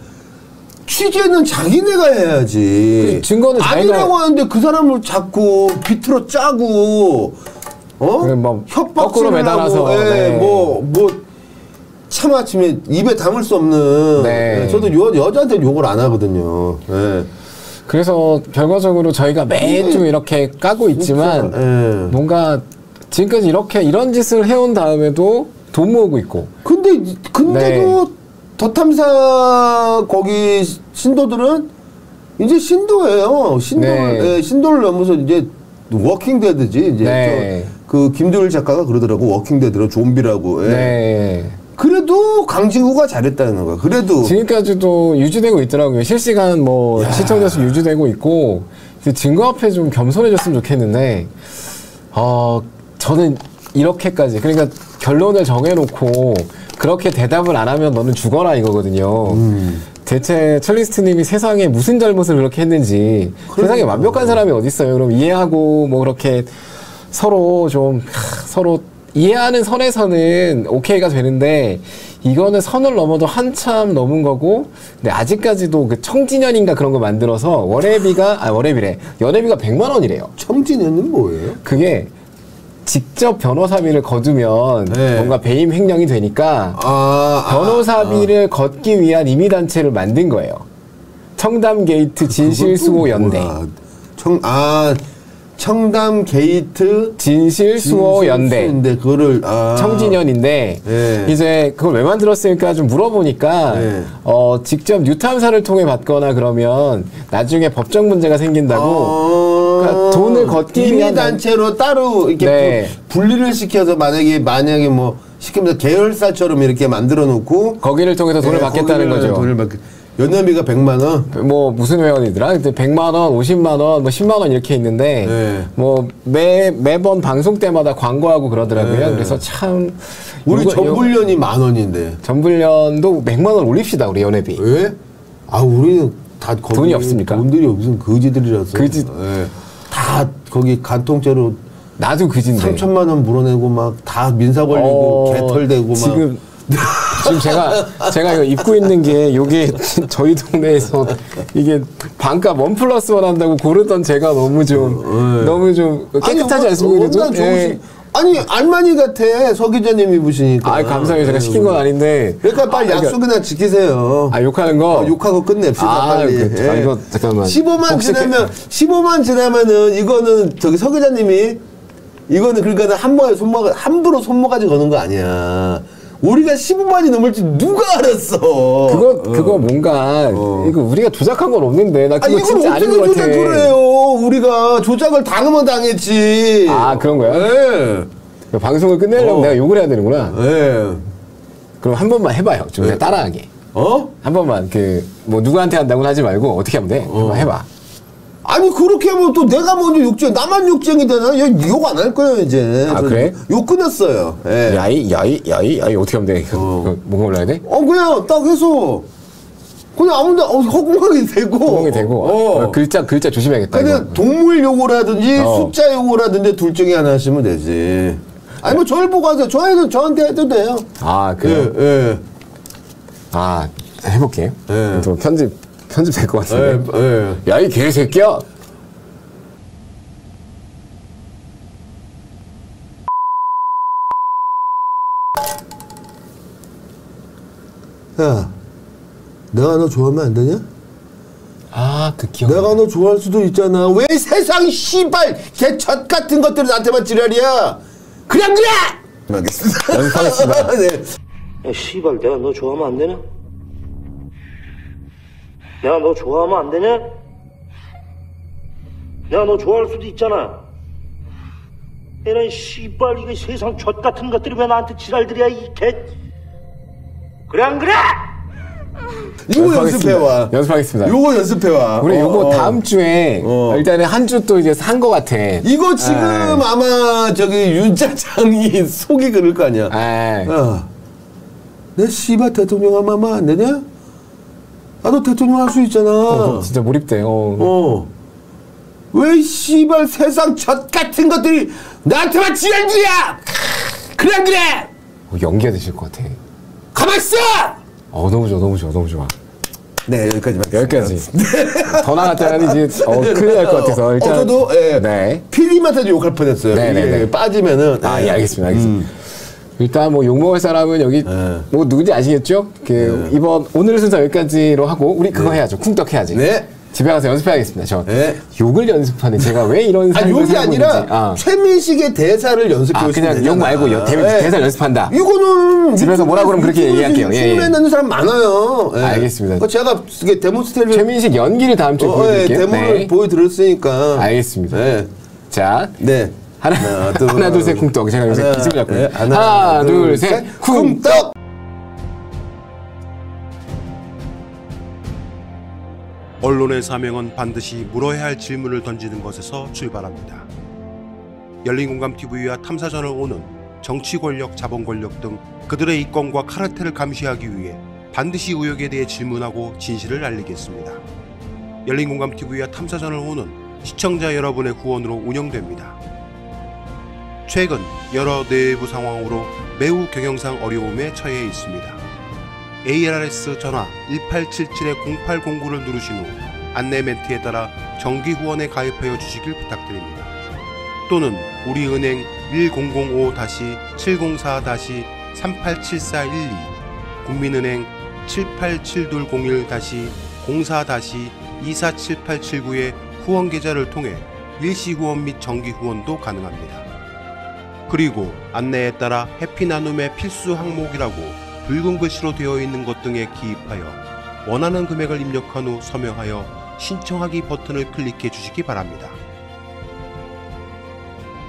취재는 자기네가 해야지. 그 증거는 아니라고 하는데 그 사람을 자꾸 비틀어 짜고 어? 뭐 협박을 거꾸로 매달아서, 하고, 예, 네. 뭐, 뭐, 차마침에 입에 담을 수 없는. 네. 예, 저도 여, 여자한테 욕을 안 하거든요. 예. 그래서 결과적으로 저희가 매주 이렇게 까고 있지만 예. 뭔가 지금까지 이렇게 이런 짓을 해온 다음에도 돈 모으고 있고 근데 근데도 더탐사 거기 신도들은 이제 신도예요. 신도 네. 예, 신도를 넘어서 이제 walking dead지 이제 네. 저, 그 김도일 작가가 그러더라고 walking dead로 좀비라고. 예. 네. 그래도 강진구가 잘했다는 거야. 그래도 지금까지도 유지되고 있더라고요. 실시간 뭐 시청자 수 유지되고 있고 이제 증거 앞에 좀 겸손해졌으면 좋겠는데 어 저는 이렇게까지 그러니까 결론을 정해놓고 그렇게 대답을 안 하면 너는 죽어라 이거거든요. 음. 대체 첼리스트님이 세상에 무슨 잘못을 그렇게 했는지 세상에 완벽한 사람이 어디 있어요? 그럼 이해하고 뭐 그렇게 서로 좀 하, 서로 이해하는 선에서는 오케이가 되는데 이거는 선을 넘어도 한참 넘은 거고 근데 아직까지도 그 청진연인가 그런 거 만들어서 월회비가 아 월회비래 연회비가 100만 원이래요. 청진현은 뭐예요? 그게 직접 변호사비를 거두면 네. 뭔가 배임 횡령이 되니까 아, 아, 변호사비를 걷기 위한 임의 단체를 만든 거예요. 청담 게이트 진실수호 연대. 뭐야. 청, 아, 청담 게이트 진실 수호 연대. 인데 그거를 아, 청진연인데 예. 이제 그걸 왜 만들었을까 좀 물어보니까 예. 어 직접 뉴탐사를 통해 받거나 그러면 나중에 법적 문제가 생긴다고 어, 그러니까 돈을 걷기 위한 단체로 따로 이렇게 네. 부- 분리를 시켜서 만약에 만약에 뭐 시키면서 계열사처럼 이렇게 만들어 놓고 거기를 통해서 돈을 예, 받겠다는 거죠. 돈을 받 연회비가 100만 원. 뭐 무슨 회원이더라? 그때 100만 원, 50만 원, 뭐 10만 원 이렇게 있는데 네. 뭐매 매번 방송 때마다 광고하고 그러더라고요. 네. 그래서 참 우리 요거- 전불련이 만 원인데. 전불련도 100만 원 올립시다 우리 연회비. 왜? 아 우리는 다 돈이 없습니까? 돈들이 무슨 거지들이라서. 거지- 예. 다 거기 간통죄로 나도 그진데. 3천만 원 물어내고 막 다 민사 걸리고 어, 개털되고 막. 지금 지금 제가 제가 이거 입고 있는 게 요게 저희 동네에서 이게 반값 원 플러스 원 한다고 고르던 제가 너무 좀 네. 너무 좀 깨끗하지 아니, 않습니까? 그래도? 워낙 좋으시- 예. 아니 알마니 같아 서 기자님 입으시니까. 아 감사해요. 제가 시킨 건 아닌데. 그러니까 빨리 아, 약속이나 지키세요. 아 욕하는 거. 어, 욕하고 끝냅시다 아, 빨리. 그, 아, 이거 잠깐만. 15만 혹시 지나면 15만 지나면은 이거는 저기 서 기자님이 이거는 그러니까 한 번에 손목 함부로 손모가지 거는 거 아니야. 우리가 15만이 넘을지 누가 알았어? 그거 그거 뭔가 어. 이거 우리가 조작한 건 없는데 나아 그거 이걸 진짜 아닌 어떻게 것 같아. 조작을 해요? 우리가 조작을 당하면 당했지. 아, 그런 거야? 네. 방송을 끝내려면 어. 내가 욕을 해야 되는구나. 네. 그럼 한 번만 해봐요. 좀 내가 따라하게. 어? 한 번만 그 뭐 누구한테 한다고는 하지 말고 어떻게 하면 돼? 한번 해봐. 아니 그렇게 하면 또 내가 먼저 욕쟁이 나만 욕쟁이 되나? 욕 안 할 거예요 이제. 아, 그래? 욕 끊었어요. 예. 야이 야이 야이 야이 어떻게 하면 돼? 어. 뭔가 올라야 돼? 어 그냥 딱 해서 그냥 아무데 어, 허공하게 되고. 구멍이 되고 어. 어, 글자 글자 조심해야겠다. 그냥 이거. 동물 요구라든지 어. 숫자 요구라든지 둘 중에 하나 하시면 되지. 아니 뭐 저를 보고 하세요. 저희는 저한테 해도 돼요. 아 예, 그래. 예. 아 해볼게요. 예. 또 편집 편집 될것 예, 같은데. 예. 야이 개새끼야. 야, 내가 너 좋아하면 안 되냐? 아 그 기억. 내가 너 좋아할 수도 있잖아. 왜 세상 씨발 개젖 같은 것들을 나한테만 지랄이야? 그냥 그래! 알겠습니다. 연습하겠습니다. 네. 야, 씨발, 내가 너 좋아하면 안 되냐? 내가 너 좋아하면 안 되냐? 내가 너 좋아할 수도 있잖아. 이런 씨발, 이거 세상 젖 같은 것들이 왜 나한테 지랄들이야, 이 개. 그래, 안 그래? 이거 연습하겠습니다. 연습해와. 연습하겠습니다. 요거 연습해와. 우리 어, 요거 어. 다음 주에 어. 일단은 한 주 또 이제 산 거 같아. 이거 지금 아. 아마 저기 윤자장이 속이 그럴 거 아니야. 아, 야, 내 씨발 대통령 하면 안 되냐? 나도 대통령 할 수 있잖아. 어, 진짜 몰입돼. 어. 어. 왜 씨발 세상 젖 같은 것들이 나한테만 지랄질이야! 그래 안 그래! 어, 연기가 되실 것 같아. 가만 있어! 어 너무 좋아, 너무 좋아, 너무 좋아. 네 여기까지만. 여기까지. 더 나갔다는 이제 어, 큰일 날 것 같아서 일단. 어, 저도 예. 네. PD한테도 욕할 뻔 했어요. 네, 네, 이게 네. 빠지면은. 아, 예. 예, 알겠습니다, 알겠습니다. 일단 뭐 욕먹을 사람은 여기 네. 뭐 누군지 아시겠죠? 그 이번 오늘 순서 여기까지로 하고 우리 그거 해야죠. 쿵떡 해야지. 네. 집에 가서 연습해야겠습니다. 저 네. 욕을 연습하는 제가 왜 이런 아, 욕이 아니라. 아. 최민식의 대사를 연습해 아, 그냥. 욕 말고 여- 대- 예. 대사를 연습한다. 이거는 집에서 뭐라 그러면 그렇게 얘기할게요. 예, 충분히 예. 사람 많아요. 예. 알겠습니다. 제가 이게 데모스테이를 최민식 연기를 다음 주에 어, 예, 보여드릴게요. 데모를 네. 보여드렸으니까. 알겠습니다. 네. 자, 네. 하나, 하나, 둘, 셋, 쿵떡. 제가 여기서 기습을 잡고. 네, 하나, 둘, 셋, 쿵떡! 쿵떡! 언론의 사명은 반드시 물어야 할 질문을 던지는 것에서 출발합니다. 열린공감TV와 탐사전을 오는 정치 권력, 자본 권력 등 그들의 이권과 카르텔을 감시하기 위해 반드시 의혹에 대해 질문하고 진실을 알리겠습니다. 열린공감TV와 탐사전을 오는 시청자 여러분의 후원으로 운영됩니다. 최근 여러 내부 상황으로 매우 경영상 어려움에 처해 있습니다. ARS 전화 1877-0809를 누르신 후 안내 멘트에 따라 정기 후원에 가입하여 주시길 부탁드립니다. 또는 우리은행 1045-704-387412 국민은행 787201-04-247879의 후원 계좌를 통해 일시 후원 및 정기 후원도 가능합니다. 그리고 안내에 따라 해피 나눔의 필수 항목이라고 붉은 글씨로 되어 있는 것 등에 기입하여 원하는 금액을 입력한 후 서명하여 신청하기 버튼을 클릭해 주시기 바랍니다.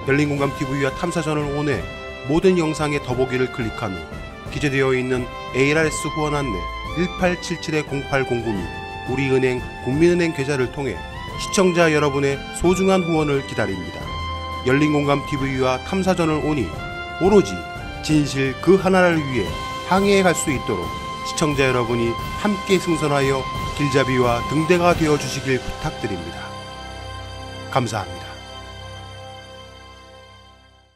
열린공감TV와 탐사전을 온해 모든 영상의 더보기를 클릭한 후 기재되어 있는 ARS 후원 안내 1877-0809및 우리은행 국민은행 계좌를 통해 시청자 여러분의 소중한 후원을 기다립니다. 열린공감TV와 탐사전을 오니 오로지 진실 그 하나를 위해 항해해 갈 수 있도록 시청자 여러분이 함께 승선하여 길잡이와 등대가 되어 주시길 부탁드립니다. 감사합니다.